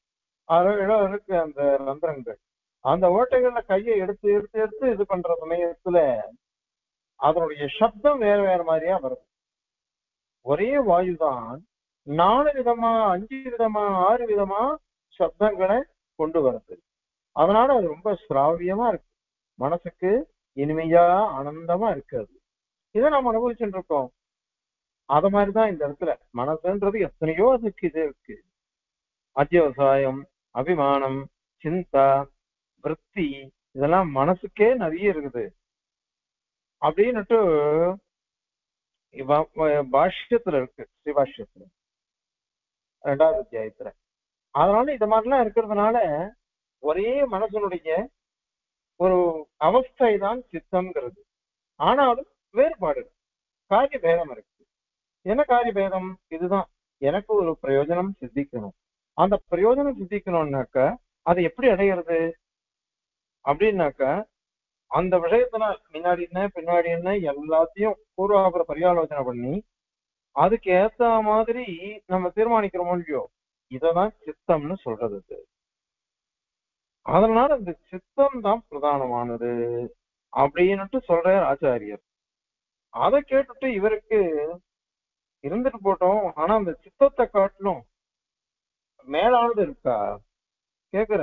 ஆறோ இருக்கு அந்த ரந்திரங்கள். அந்த ஓட்டைகள்ல கையை எடுத்து எடுத்து எடுத்து இது பண்ற சமயத்துல அதனுடைய சப்தம் வேற வேற மாதிரியா வருது. ஒரே வாயுதான் நாலு விதமா அஞ்சு விதமா ஆறு விதமா சப்தங்களை கொண்டு வருது. அதனால அது ரொம்ப சிராவியமா இருக்கு. மனசுக்கு இனிமையா ஆனந்தமா இருக்காது இதை நம்ம அனுபவிச்சுட்டு இருக்கோம். அத மாதிரிதான் இந்த இடத்துல மனசுன்றது எத்தனையோ அதுக்கு இது இருக்கு. அத்தியவசாயம் அபிமானம் சிந்தா விற்பி இதெல்லாம் மனசுக்கே நிறைய இருக்குது. அப்படின்னுட்டு பாஷ்யத்துல இருக்கு. ஸ்ரீபாஷ்யத்துல. ரெண்டாவது அத்தியாயத்துல. அதனால இந்த மாதிரிலாம் இருக்கிறதுனால ஒரே மனசனுடைய ஒரு அவஸ்தை தான் சித்தம்ங்கிறது. ஆனாலும் வேறுபாடு காரிய பேதம் இருக்கு. என்ன காரிய பேதம் இதுதான். எனக்கு ஒரு பிரயோஜனம் சித்திக்கணும். அந்த பிரயோஜனம் சிந்திக்கணும்னாக்க அதை எப்படி அடையிறது? அப்படின்னாக்க அந்த விஷயத்துல முன்னாடி என்ன பின்னாடி என்ன எல்லாத்தையும் பூர்வாபுர பரியாலோசனை பண்ணி அதுக்கு ஏத்த மாதிரி நம்ம தீர்மானிக்கிறோமோ இல்லையோ இததான் சித்தம்னு சொல்றது அதனால இந்த சித்தம் தான் பிரதானமானது அப்படின்னுட்டு சொல்றார் ஆச்சாரியர். அதை கேட்டுட்டு இவருக்கு இருந்துட்டு போட்டோம். ஆனா அந்த சித்தத்தை காட்டிலும் மேலானது இருக்கா? கேக்குற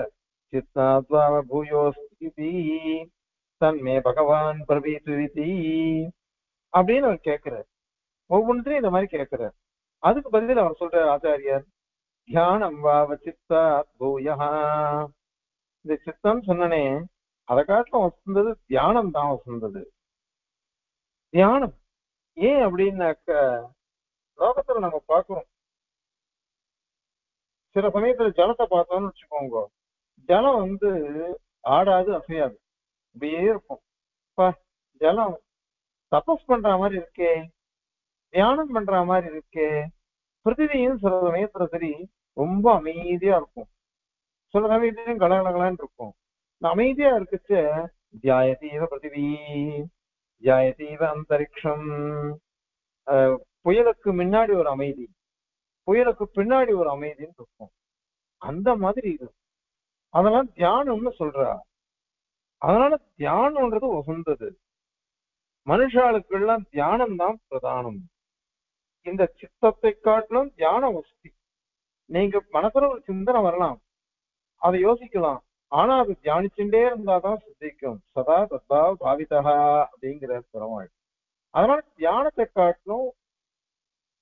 சித்தாத்வாவ பூயோஸ்தி தன்மே பகவான் பிரபீத்து அப்படின்னு அவர் கேட்கிறார் ஒவ்வொன்றையும் இந்த மாதிரி கேட்கிறார் அதுக்கு பதில் அவர் சொல்றார் ஆச்சாரியர். தியானம் வாவ சித்தா பூயா இந்த சித்தம் சொன்னனே அதை காட்டிலும் வசந்தது தியானம் தான் வசந்தது தியானம். ஏன் அப்படின்னாக்க லோகத்துல நம்ம பார்க்கிறோம். சில சமயத்துல ஜலத்தை பார்த்தோம்னு வச்சுக்கோங்க. ஜலம் வந்து ஆடாது அசையாது. அப்படியே இருக்கும். இப்ப ஜலம் தபஸ் பண்ற மாதிரி இருக்கே தியானம் பண்ற மாதிரி இருக்கே பிருத்திவியும் சில சமயத்துல சரி ரொம்ப அமைதியா இருக்கும். சில சமயத்திலையும் கலகலகலான்னு இருக்கும். இந்த அமைதியா இருக்குச்சு தியாயதீவ பிருத்திவி தியாயதீவ அந்தரிக்ஷம் அஹ், புயலுக்கு முன்னாடி ஒரு அமைதி. புயலுக்கு பின்னாடி ஒரு அமைதின்னு இருக்கும். அந்த மாதிரி இது. அதெல்லாம் தியானம்னு சொல்றா. அதனால தியானம்ன்றது உகந்தது. மனுஷாளுக்கெல்லாம் தியானம் தான் பிரதானம். இந்த சித்தத்தை காட்டிலும் தியான வசதி. நீங்க மனசுல ஒரு சிந்தனை வரலாம். அதை யோசிக்கலாம். ஆனா அது தியானிச்சுட்டே இருந்தாதான் சித்திக்கும். சதா தத்தா பாவிதா அப்படிங்கிற பெருமாள் அதனால தியானத்தை காட்டிலும்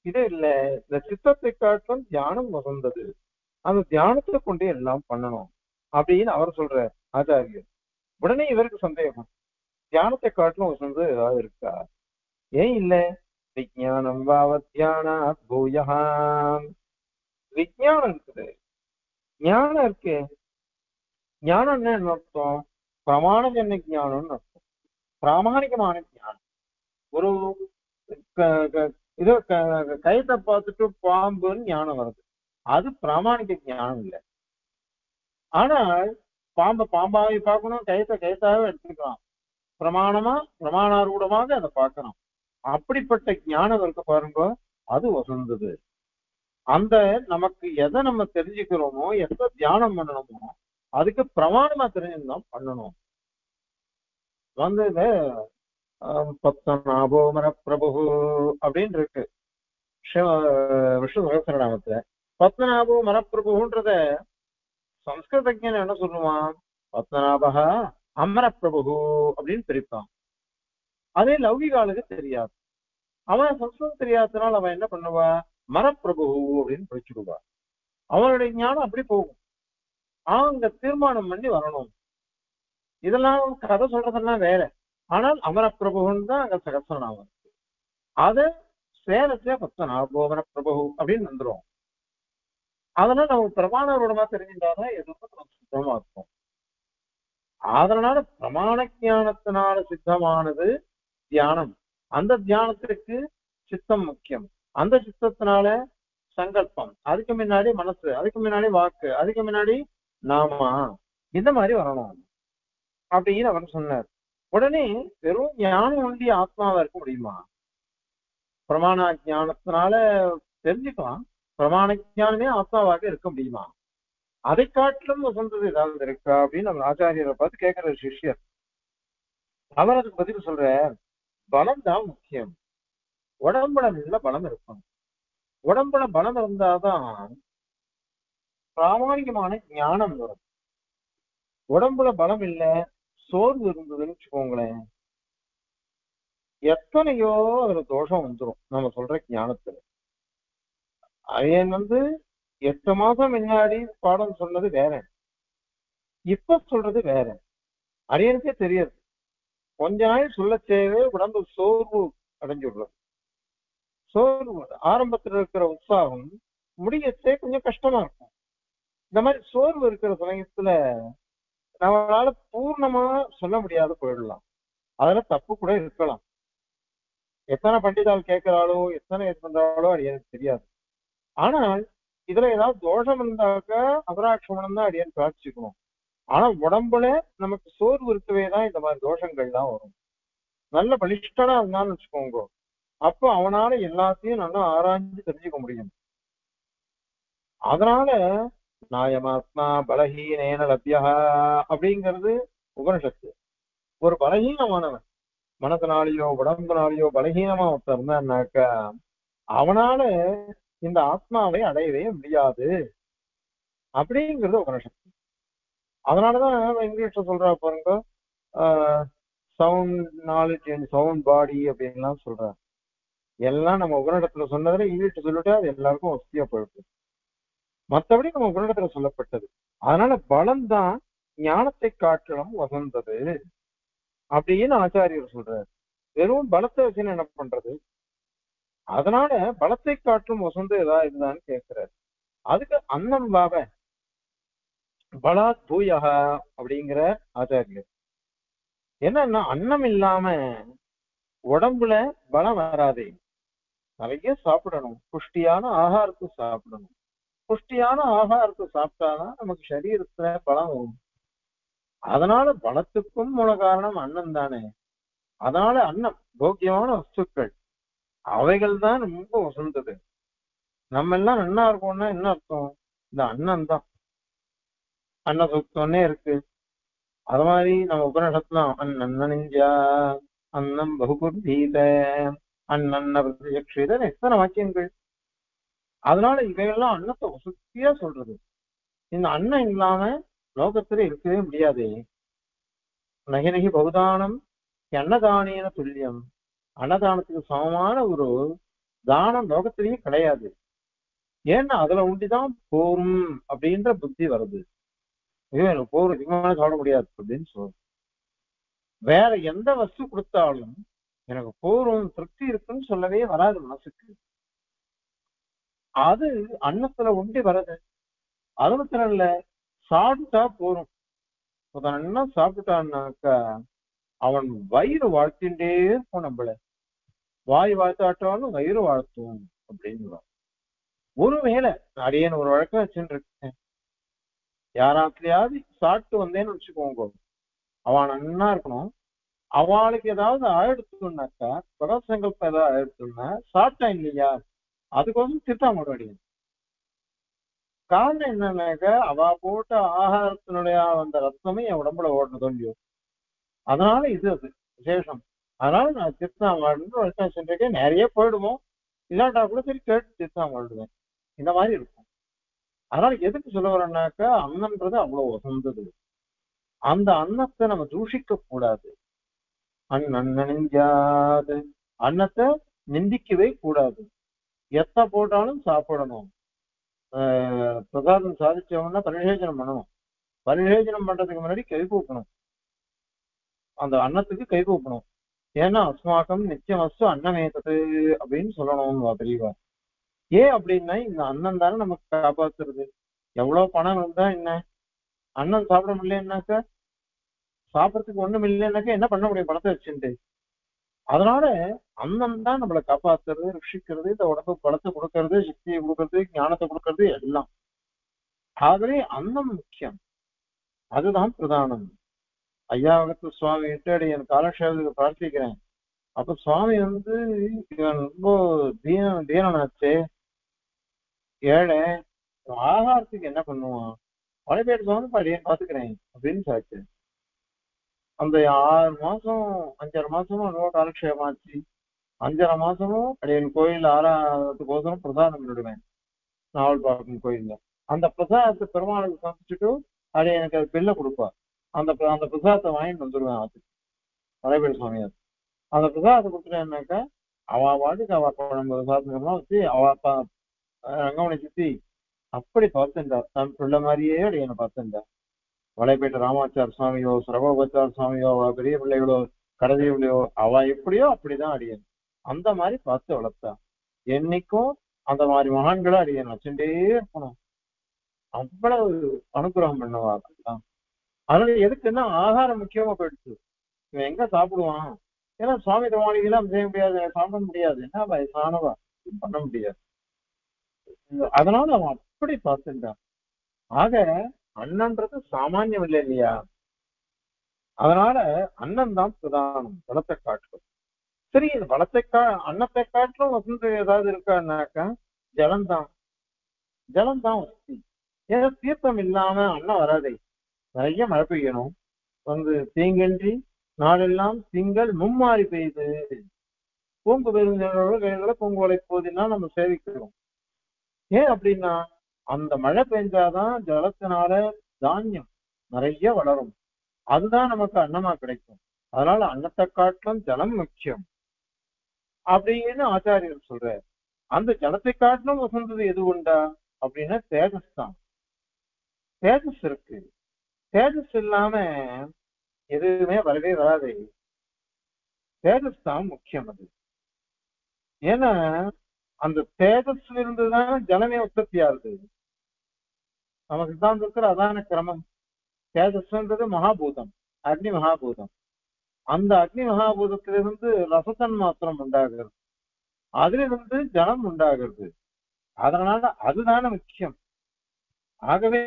இது இல்ல இந்த சித்தத்தை காட்டிலும் தியானம் வசந்தது அந்த தியானத்தை கொண்டு எல்லாம் பண்ணணும் அப்படின்னு அவர் சொல்ற ஆச்சாரியர் உடனே இவருக்கு சந்தேகம். தியானத்தை காட்டிலும் வசந்தது ஏதாவது இருக்கா? ஏன் இல்ல? விஜயானம் வாவ தியானா பூயா விஜயானம் இருக்குது. ஞானம் இருக்கு. ஞானம்னா என்ன அர்த்தம்? பிரமாணம் என்ன ஞானம்னு அர்த்தம். பிராமணிகமான ஞானம். ஒரு இதோ க- கயத்தை பார்த்துட்டு பாம்புன்னு ஞானம் வருது. அது பிராமணிக ஞானம் இல்லை. ஆனால் பாம்பை பாம்பாவே பார்க்கணும் கயத்தை கயத்தாவே எடுத்துக்கலாம். பிரமாணமா பிரமாணாரூடமாக அதை பார்க்கணும். அப்படிப்பட்ட ஞானம் இருக்கு பாருங்க அது வசந்தது. அந்த நமக்கு எதை நம்ம தெரிஞ்சுக்கிறோமோ எதை தியானம் பண்ணணுமோ அதுக்கு பிரமாணமா தெரிஞ்சிருந்தோம் பண்ணணும். வந்து பத்மநாபோமர பிரபு அப்படின்னு இருக்கு விஷ்ணு சகசிரநாமத்துல பத்மநாபோ மரப்பிரபுன்றத சம்ஸ்கிருதஜன் என்ன சொல்லுவான்? பத்மநாபகா அமரப்பிரபு அப்படின்னு பிரிப்பான். அதே லௌகிக ஆளுக்கு தெரியாது. அவன் சம்ஸ்கிருதம் தெரியாததுனால அவன் என்ன பண்ணுவா? மரப்பிரபு அப்படின்னு பிடிச்சிடுவா அவனுடைய ஞானம் அப்படி போகும். அவன் தீர்மானம் பண்ணி வரணும். இதெல்லாம் கதை சொல்றதெல்லாம் வேற. ஆனால் அமரப்பிரபுன்னு தான் அங்க சகசரநாமம் இருக்கு அத பத்தனா பத்மநாபோ பிரபு அப்படின்னு வந்துரும் அதனால நம்ம பிரமாணரோடமா தெரிஞ்சிருந்தாதான் எதுவும் நமக்கு சுத்தமா இருக்கும் அதனால பிரமாண ஞானத்தினால சித்தமானது தியானம். அந்த தியானத்திற்கு சித்தம் முக்கியம். அந்த சித்தத்தினால சங்கல்பம். அதுக்கு முன்னாடி மனசு அதுக்கு முன்னாடி வாக்கு அதுக்கு முன்னாடி நாமா இந்த மாதிரி வரணும். அப்படின்னு அவர் சொன்னார். உடனே வெறும் ஞானம் ஒண்டி ஆத்மாவா இருக்க முடியுமா? பிரமாண ஞானத்தினால தெரிஞ்சுக்கலாம். பிரமாண ஞானமே ஆத்மாவாக இருக்க முடியுமா? அதை காட்டிலும் வசந்தது ஏதாவது இருக்கா அப்படின்னு நம்ம ஆச்சாரியரை பார்த்து கேட்கிற சிஷ்யர். அவர் அதுக்கு பதில் சொல்ற பலம் தான் முக்கியம். உடம்புல நல்ல பலம் இருக்கணும். உடம்புல பலம் இருந்தாதான் பிராமணிகமான ஞானம் வரும். உடம்புல பலம் இல்லை சோர்வு இருந்ததுன்னு வச்சுக்கோங்களேன். எத்தனையோ அதுல தோஷம் வந்துரும். நம்ம சொல்ற ஞானத்துல. அயன் வந்து எட்டு மாசம் முன்னாடி பாடம் சொன்னது வேற. இப்ப சொல்றது வேற. அரியனுக்கே தெரியாது. கொஞ்ச நாள் சொல்ல உடம்பு சோர்வு அடைஞ்சுடுறது சோர்வு ஆரம்பத்துல இருக்கிற உற்சாகம் முடியச்சே கொஞ்சம் கஷ்டமா இருக்கும். இந்த மாதிரி சோர்வு இருக்கிற சமயத்துல நம்மளால பூர்ணமா சொல்ல முடியாத போயிடலாம் அதுல தப்பு கூட இருக்கலாம். எத்தனை பண்டிதால் கேட்கிறாளோ எத்தனை இது பண்றாளோ அது எனக்கு தெரியாது. ஆனால் இதுல ஏதாவது தோஷம் இருந்தாக்க அபராட்சமணம் தான் அடியன் பிரார்த்திக்கணும் ஆனா உடம்புல நமக்கு சோர்வு இருக்கவே தான் இந்த மாதிரி தோஷங்கள் தான் வரும். நல்ல பலிஷ்டனா இருந்தான்னு வச்சுக்கோங்க. அப்போ அவனால எல்லாத்தையும் நல்லா ஆராய்ஞ்சு தெரிஞ்சுக்க முடியும். அதனால நாயமாத்மா பலஹீனேன லப்யா அப்படிங்கிறது உபனிஷத்து. ஒரு பலகீனமானவன் மனத்தினாலேயோ உடம்புனாலேயோ பலகீனமா ஒருத்தன் இருந்தான்னாக்கா அவனால இந்த ஆத்மாவை அடையவே முடியாது அப்படிங்கிறது உபனிஷத்து. அதனாலதான் இங்கிலீஷ்ல சொல்றா பாருங்க sound knowledge and sound body அப்படின்லாம் சொல்றாங்க. எல்லாம் நம்ம உபனிடத்துல சொன்னதுல இங்கிலீஷ் சொல்லிட்டு அது எல்லாருக்கும் வசதியா போயிடுது. மற்றபடி நம்ம உபனிடத்துல சொல்லப்பட்டது. அதனால பலம்தான் ஞானத்தை காட்டிலும் வசந்தது. அப்படின்னு ஆச்சாரியர் சொல்றாரு. வெறும் பலத்தை வச்சு என்ன பண்றது? அதனால பலத்தை காட்டும் வசந்த ஏதா இருந்தான்னு கேட்கிறாரு. அதுக்கு அன்னம் பாப பலா தூயகா அப்படிங்கிற ஆச்சாரியர். என்னன்னா அன்னம் இல்லாம உடம்புல பலம் வராதே. நிறைய சாப்பிடணும். புஷ்டியான ஆகாரத்தை சாப்பிடணும். புஷ்டியான ஆகாரத்தை சாப்பிட்டாதான் நமக்கு சரீரத்துல பலம் வரும். அதனால பலத்துக்கும் மூல காரணம் அன்னம் தானே. அதனால அன்னம் போக்கியமான வஸ்துக்கள் அவைகள் தான் ரொம்ப வசந்தது. நம்ம எல்லாம் நன்னா இருக்கோம்னா என்ன அர்த்தம்? இந்த அன்னம் தான். அன்ன சுத்தம்னே இருக்கு. அது மாதிரி நம்ம உபநிஷத்துலாம் அண்ணன்னிஞ்சா அன்னம் பகுபுர்தீத அண்ணன்ன பிரதியக்ஷிதன் எத்தனை வாக்கியங்கள்? அதனால இவையெல்லாம் அன்னத்தை வசதியா சொல்றது. இந்த அன்னம் இல்லாம லோகத்துல இருக்கவே முடியாதே. நகி பகுதானம் அன்னதானியன துல்லியம். அன்னதானத்துக்கு சமமான ஒரு தானம் லோகத்திலேயே கிடையாது. ஏன்னா அதுல உண்டிதான் போரும் அப்படின்ற புத்தி வருது. ஐயோ எனக்கு போர் அதிகமான சாப்பிட முடியாது அப்படின்னு சொல்றது. வேற எந்த வஸ்து கொடுத்தாலும் எனக்கு போரும் திருப்தி இருக்குன்னு சொல்லவே வராது மனசுக்கு. அது அன்னத்துல ஒண்டி வர்றது. அது மாத்திரம் இல்ல சாப்பிட்டா போரும் நல்லா சாப்பிட்டான்னாக்கா அவன் வயிறு வாழ்த்தின்றே இருக்கும் நம்மள. வாய் வாழ்த்தாட்டாலும் வயிறு வாழ்த்தும் அப்படின்னு ஒருவேளை அடியேன்னு ஒரு வழக்கம் வச்சுட்டு இருக்கேன் யாராத்துலயாவது சாப்பிட்டு வந்தேன்னு வச்சுக்கோங்க. அவன் அண்ணா இருக்கணும். அவளுக்கு ஏதாவது ஆயிடுத்துனாக்கா பகவத் சங்கல்பம் ஏதாவது ஆயிடுத்துனா சாப்பிட்டா இல்லையா? அதுக்கோசம் திட்டா முடியும் காரணம் என்னன்னாக்க அவ போட்ட ஆகாரத்தினுடைய அந்த ரத்தமே என் உடம்புல ஓடுனதோ இல்லையோ அதனால இது அது விசேஷம். அதனால நான் திருத்தாமல்னு வருஷம் சொல்லிருக்கேன் நிறைய போயிடுவோம் இல்லாட்டா கூட சரி கேட்டு திருத்தாமல்டுவேன் இந்த மாதிரி இருக்கும். அதனால எதுக்கு சொல்ல வரேன்னாக்கா அன்னன்றது அவ்வளவு உசந்தது அந்த அன்னத்தை நம்ம தூஷிக்க கூடாது. அண்ணன் நெஞ்சாது அன்னத்தை நிந்திக்கவே கூடாது. எத்த போட்டாலும் சாப்பிடணும். ஆஹ் பிரசாதம் சாதிச்சவங்கன்னா பரிசேஜனம் பண்ணணும். பரிசேஜனம் பண்றதுக்கு முன்னாடி கை கூப்பணும். அந்த அன்னத்துக்கு கை கூப்பணும். ஏன்னா அஸ்மாக்கம் நிச்சயம் அஸ்து அன்னமேத்தது அப்படின்னு சொல்லணும் பெரியவா. ஏன் அப்படின்னா இந்த அன்னம் தானே நமக்கு காப்பாத்துறது. எவ்வளவு பணம் இருந்தா என்ன? அன்னம் சாப்பிட முடியலன்னாக்கா சாப்பிடறதுக்கு ஒண்ணும் இல்லைன்னாக்கா என்ன பண்ண முடியும்? பணத்தை வச்சுட்டு அதனால அன்னம் தான் நம்மளை காப்பாத்துறது ரட்சிக்கிறது இந்த உடம்பு பலத்தை கொடுக்கறது சக்தியை கொடுக்கறது ஞானத்தை கொடுக்கறது எல்லாம். ஆகவே அன்னம் முக்கியம். அதுதான் பிரதானம். ஐயாவகத்து சுவாமி கிட்ட என் காலக்ஷேபத்துக்கு பிரார்த்திக்கிறேன். அப்ப சுவாமி வந்து இவன் ரொம்ப தீன தீனனாச்சு. ஏழை ஆகாரத்துக்கு என்ன பண்ணுவான்? பல பேர் சுவாமி படியேன் பாத்துக்கிறேன் அப்படின்னு சாச்சு அந்த ஆறு மாசம் அஞ்சரை மாசமும் என்னவோ காலக்ஷேபம் ஆச்சு. அஞ்சரை மாசமும் அடியன் கோயில் ஆறாவதுக்கோசரம் பிரசாதம் பண்ணிடுவேன் நாவல் பார்க்கும் கோயில்ல. அந்த பிரசாதத்தை பெருமாளுக்கு சமைச்சிட்டு அடி எனக்கு அது பில்ல கொடுப்பார். அந்த அந்த பிரசாதத்தை வாங்கிட்டு வந்துடுவேன் அது மலைபேடு சுவாமியார் அந்த பிரசாதத்தை கொடுத்துட்டேன்னாக்கா அவ வாட்டுக்கு அவ குழம்பு சாதனம்லாம் வச்சு அவ ரங்கமணி சித்தி அப்படி பார்த்துட்டா. தன் பிள்ளை மாதிரியே அடி என்னை பார்த்துட்டா. வலைப்பேட்டை ராமாச்சார் சுவாமியோ சரபோபச்சார் சுவாமியோ அவ பெரிய பிள்ளைகளோ கடைசியோ அவ எப்படியோ அப்படிதான் அடியன். அந்த மாதிரி பார்த்து வளர்த்தா. என்னைக்கும் அந்த மாதிரி மகான்களை அடியன். வச்சுட்டே இருக்கணும் அவ்வளவு அனுகிரகம் பண்ணுவா அதெல்லாம். அதனால எதுக்குன்னா ஆகாரம் முக்கியமா போயிடுச்சு? இவன் எங்க சாப்பிடுவான்? ஏன்னா சுவாமி திருமாளிகளாம் செய்ய முடியாது. சாப்பிட முடியாது. என்ன வயசானவா பண்ண முடியாது. அதனால அவன் அப்படி பார்த்துட்டான். ஆக அண்ணன்றது சாமானியம் இல்லை இல்லையா? அதனால அண்ணன் தான் பிரதானம் பலத்தை காட்டும் சரி இது பலத்தை கா அன்னத்தை காட்டிலும் வசந்த ஏதாவது இருக்கான்னாக்கா ஜலம்தான் ஜலம்தான் வசதி. ஏதோ தீர்த்தம் இல்லாம அன்னம் வராதே. நிறைய மழை பெய்யணும். வந்து தீங்கன்றி நாளெல்லாம் திங்கள் மும்மாறி பெய்யுது பூங்கு பெருந்தோட கைகளை பூங்குவலை போதினா நம்ம சேவிக்கிறோம். ஏன் அப்படின்னா அந்த மழை பெஞ்சாதான் ஜலத்தினால தானியம் நிறைய வளரும். அதுதான் நமக்கு அன்னமா கிடைக்கும். அதனால அன்னத்தை காட்டிலும் ஜலம் முக்கியம். அப்படின்னு ஆச்சாரியர் சொல்றார். அந்த ஜலத்தை காட்டிலும் உசந்தது எது உண்டா? அப்படின்னா தேஜஸ் தான். தேஜஸ் இருக்கு. தேஜஸ் இல்லாம எதுவுமே வரவே வராது. தேஜஸ் தான் முக்கியம் அது. ஏன்னா அந்த தேஜஸ்ல இருந்துதான் ஜலமே உற்பத்தி ஆகுது நம்ம சித்தாந்தத்துல அதான கிரமம் தேஜஸ்ன்றது மகாபூதம் அக்னி மகாபூதம் அந்த அக்னி மகாபூதத்திலிருந்து ரசத்தன் மாத்திரம் உண்டாகிறது அதிலிருந்து ஜலம் உண்டாகிறது அதனால அதுதான முக்கியம் ஆகவே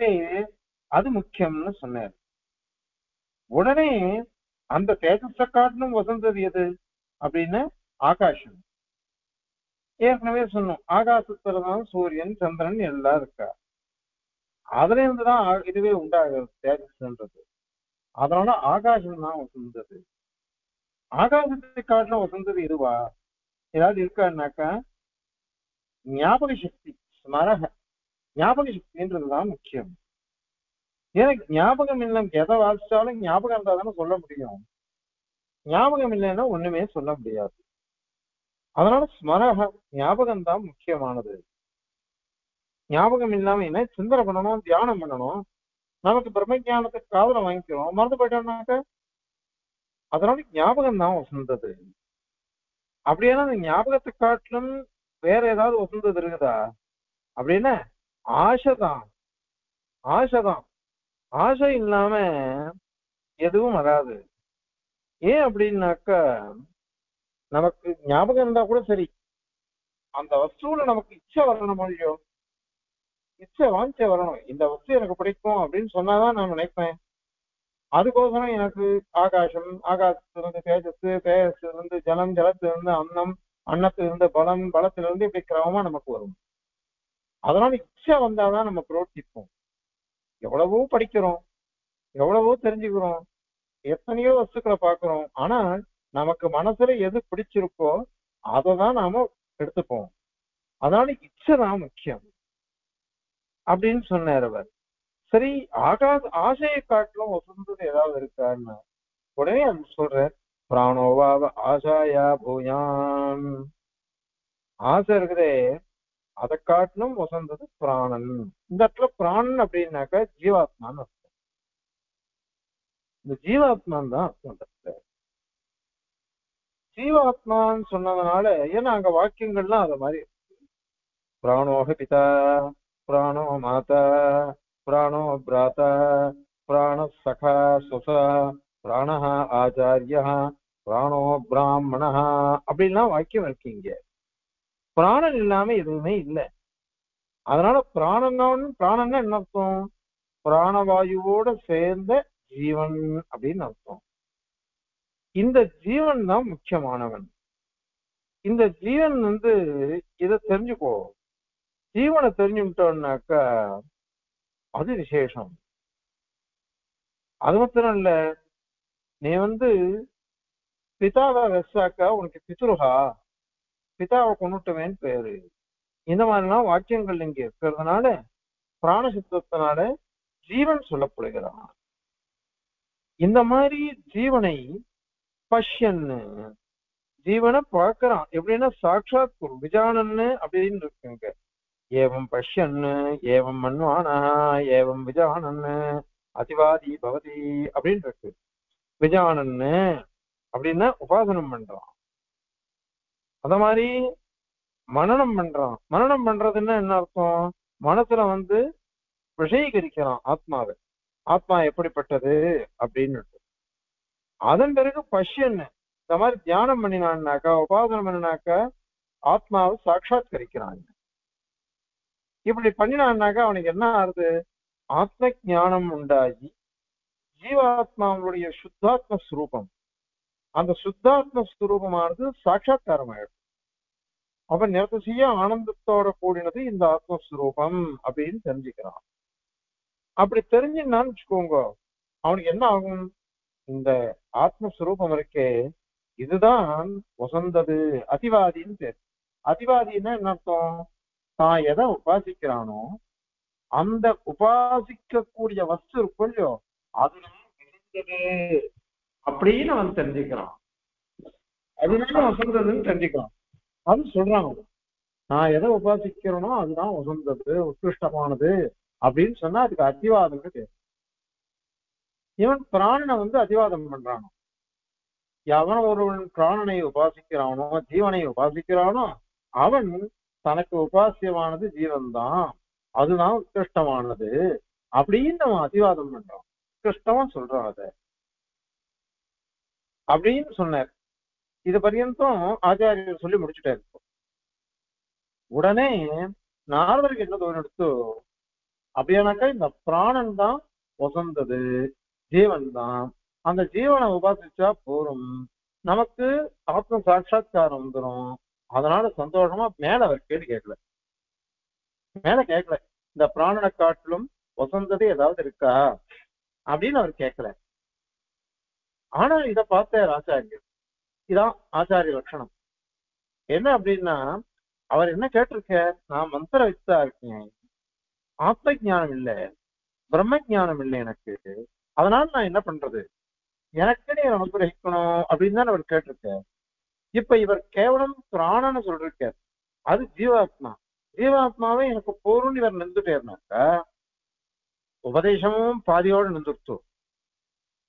அது முக்கியம்னு சொன்னார். உடனே அந்த தேஜஸ காட்டிலும் வசந்தது எது அப்படின்னு ஆகாஷம் ஏற்கனவே சொன்னோம் ஆகாசத்துலதான் சூரியன் சந்திரன் எல்லாம் இருக்கா அதுல இருந்துதான் இதுவே உண்டாகிறது தேஜஸ்ன்றது. அதனால ஆகாசம் தான் வசந்தது ஆகாசத்தை காட்டிலும் வசந்தது இதுவா? ஏதாவது இருக்கான்னாக்கா ஞாபக சக்தி ஸ்மரக. ஞாபக சக்தின்றதுதான் முக்கியம். எனக்கு ஞாபகம் இல்லை எதை வாசிச்சாலும் ஞாபகம் இருந்தால் தானே சொல்ல முடியும். ஞாபகம் இல்லைன்னா ஒண்ணுமே சொல்ல முடியாது. அதனால ஸ்மரக ஞாபகம் தான் முக்கியமானது. ஞாபகம் இல்லாம என்ன? சிந்தனை பண்ணணும் தியானம் பண்ணணும் நமக்கு பிரம்ம ஞானத்தை காதல வாங்கிக்கிறோம். மறந்து போயிட்டோம்னாக்க அதனால ஞாபகம் தான் வசந்தது. அப்படின்னா அந்த ஞாபகத்தை காட்டிலும் வேற ஏதாவது வசந்தது இருக்குதா? அப்படின்னா ஆசைதான். ஆசைதான். ஆசை இல்லாம எதுவும் வராது. ஏன் அப்படின்னாக்கா நமக்கு ஞாபகம் இருந்தா கூட சரி. அந்த வஸ்துவில நமக்கு இச்சை வரணும் இல்லையோ? இச்சை வாஞ்சை வரணும். இந்த வஸ்து எனக்கு பிடிக்கும் அப்படின்னு சொன்னாதான் நான் நினைப்பேன். அதுக்கோசரம் எனக்கு ஆகாசம் ஆகாசத்திலிருந்து தேஜஸ் தேஜஸிலிருந்து ஜலம் ஜலத்திலிருந்து அன்னம் அன்னத்திலிருந்து பலம் பலத்திலிருந்து இப்படி கிரமமா நமக்கு வரும். அதனால இச்சை வந்தாதான் நம்ம பிரவர்த்திப்போம் எவ்வளவோ படிக்கிறோம் எவ்வளவோ தெரிஞ்சுக்கிறோம் எத்தனையோ வஸ்துக்களை பார்க்கிறோம். ஆனா நமக்கு மனசுல எது பிடிச்சிருக்கோ அதை தான் நாம எடுத்துப்போம். அதனால இச்சை தான் முக்கியம். அப்படின்னு சொன்னார் அவர். சரி ஆகாத ஆசையை காட்டிலும் வசந்தது ஏதாவது இருக்கான்னு. உடனே அது சொல்றார் பிராணோவாவ ஆசாயா பூயான் ஆசை இருக்குதே அதை காட்டிலும் வசந்தது பிராணன். இந்த இடத்துல பிராணன் அப்படின்னாக்கா ஜீவாத்மான்னு அர்த்தம். இந்த ஜீவாத்மான் தான் அர்த்தம் ஜீவாத்மான்னு சொன்னதுனால ஏன்னா அங்க வாக்கியங்கள்லாம் அதை மாதிரி பிராணோக பிதா प्राणो மாதா प्राणो भ्राता प्राणः सखा சுசா பிராண ஆச்சாரிய பிராணோ பிராமண அப்படின்லாம் வாக்கியம் இருக்கீங்க பிராணன் இல்லாம எதுவுமே இல்லை. அதனால பிராணன் பிராணன்னா என்ன அர்த்தம்? பிராணவாயுவோட சேர்ந்த ஜீவன் அப்படின்னு அர்த்தம். இந்த ஜீவன் தான் முக்கியமானவன். இந்த ஜீவன் வந்து இதை தெரிஞ்சுக்கோ. ஜீவனை தெரிஞ்சுட்டோம்னாக்கா அது விசேஷம். அது மாத்திரம் இல்ல நீ வந்து பிதாவை வெசாக்கா உனக்கு பித்ருஹா பிதாவை கொண்டுட்டுவேன்னு பேரு. இந்த மாதிரிலாம் வாக்கியங்கள் இங்க இருக்கிறதுனால பிராணசித்தத்தினால ஜீவன் சொல்லப்படுகிறான். இந்த மாதிரி ஜீவனை பஷ்யன்னு ஜீவனை பார்க்கறான். எப்படின்னா சாட்சாத் குரு விஜானன்னு அப்படின்னு இருக்குங்க. ஏவம் பஷ்யன்னு ஏவம் மன்வானா ஏவம் விஜானன் அதிவாதி பவதி அப்படின்னு இருக்கு விஜானன்னு அப்படின்னா உபாசனம் பண்றான். அத மாதிரி மனநம் பண்றான். மனநம் பண்றதுன்னா என்ன அர்த்தம்? மனசுல வந்து விஷயீகரிக்கிறான் ஆத்மாவை. ஆத்மா எப்படிப்பட்டது அப்படின்னு அதன் பிறகு பஷ்யன்னு இந்த மாதிரி தியானம் பண்ணினான்னாக்கா உபாசனம் பண்ணினாக்கா ஆத்மாவை சாட்சாத்கரிக்கிறாங்க. இப்படி பண்ணினான்னாக்கா அவனுக்கு என்ன ஆகுது? ஆத்ம ஞானம் உண்டாகி ஜீவாத்மாவுடைய சுத்தாத்ம ஸ்வரூபம் அந்த சுத்தாத்ம ஸ்வரூபமானது சாட்சா்காரம் ஆயிடும் அப்ப நிறத்தசிய ஆனந்தத்தோட கூடினது இந்த ஆத்மஸ்வரூபம் அப்படின்னு தெரிஞ்சுக்கிறான். அப்படி தெரிஞ்சுன்னான்னு வச்சுக்கோங்க அவனுக்கு என்ன ஆகும்? இந்த ஆத்மஸ்வரூபம் இருக்கே இதுதான் வசந்தது அதிவாதின்னு பேர். அதிவாதின்னா என்ன அர்த்தம்? தான் எதை உபாசிக்கிறானோ அந்த உபாசிக்கக்கூடிய வஸ்து இருக்கும் இல்லையோ அதுதான் அப்படின்னு அவன் தெரிஞ்சுக்கிறான். அதுதான் வசந்ததுன்னு தெரிஞ்சுக்கிறான். அது சொல்றாங்க நான் எதை உபாசிக்கிறேனோ அதுதான் வசந்தது உத்கிருஷ்டமானது அப்படின்னு சொன்னா அதுக்கு அதிவாதம்னு பேர். இவன் பிராணனை வந்து அதிவாதம் பண்றானோ? எவன் ஒருவன் பிராணனை உபாசிக்கிறானோ ஜீவனை உபாசிக்கிறானோ அவன் தனக்கு உபாசியமானது ஜீவன் தான் அதுதான் உத்கிருஷ்டமானது. அப்படின்னு நம்ம அதிவாதம் பண்றோம். உத்கிருஷ்டமா சொல்றோம் அத. அப்படின்னு சொன்னார். இது பர்யந்தம் ஆச்சாரியர் சொல்லி முடிச்சுட்டாரு உடனே நாரதருக்கு என்ன தோணெடுத்து அப்படியானாக்கா இந்த பிராணன் தான் வசந்தது. ஜீவன் தான். அந்த ஜீவனை உபாசிச்சா போரும். நமக்கு ஆத்ம சாட்சா்காரம் வந்துடும் அதனால சந்தோஷமா மேல அவர் கேள்வி கேட்கல. மேல கேட்கல. இந்த பிராணனை காட்டிலும் வசந்தது ஏதாவது இருக்கா? அப்படின்னு அவர் கேட்கல. ஆனா இத பார்த்தார் ஆச்சாரியர் இதான் ஆச்சாரிய லட்சணம். என்ன அப்படின்னா அவர் என்ன கேட்டிருக்க நான் மந்திர வித்தா இருக்கேன். ஆத்ம ஞானம் இல்லை. பிரம்ம ஞானம் இல்லை எனக்கு. அதனால நான் என்ன பண்றது? எனக்கு அனுகிரகிக்கணும் அப்படின்னு தான் அவர் கேட்டிருக்க இப்ப இவர் கேவலம் பிராணன்னு சொல்லிருக்க அது ஜீவாத்மா. ஜீவாத்மாவை எனக்கு போரும் இவர் நின்றுட்டேருனாக்கா உபதேசமும் பாதியோட நின்றுட்டு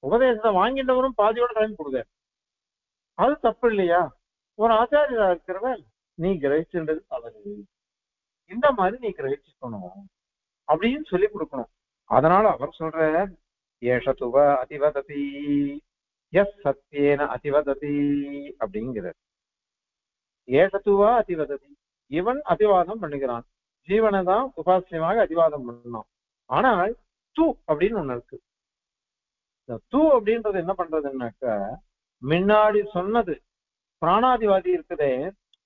உபதேசத்தை வாங்கிட்டவரும் பாதியோட கிளம்பி கொடுங்க அது தப்பு இல்லையா? ஒரு ஆச்சாரியரா இருக்கிறவன் நீ கிரகிச்சுன்றது தவறு இந்த மாதிரி நீ கிரகிச்சுக்கணும். அப்படின்னு சொல்லி கொடுக்கணும். அதனால அவர் சொல்ற ஏஷத்துவ அதிவததி எஸ் சத்தியேன அதிவததி அப்படிங்கிறார். ஏஷத்துவா அதிவததி. இவன் அதிவாதம் பண்ணுகிறான். ஜீவனை தான் உபாசியமாக அதிவாதம் பண்ணான். ஆனால் தூ அப்படின்னு ஒண்ணு இருக்கு. இந்த தூ அப்படின்றது என்ன பண்றதுன்னாக்கா முன்னாடி சொன்னது பிராணாதிவாதி இருக்குதே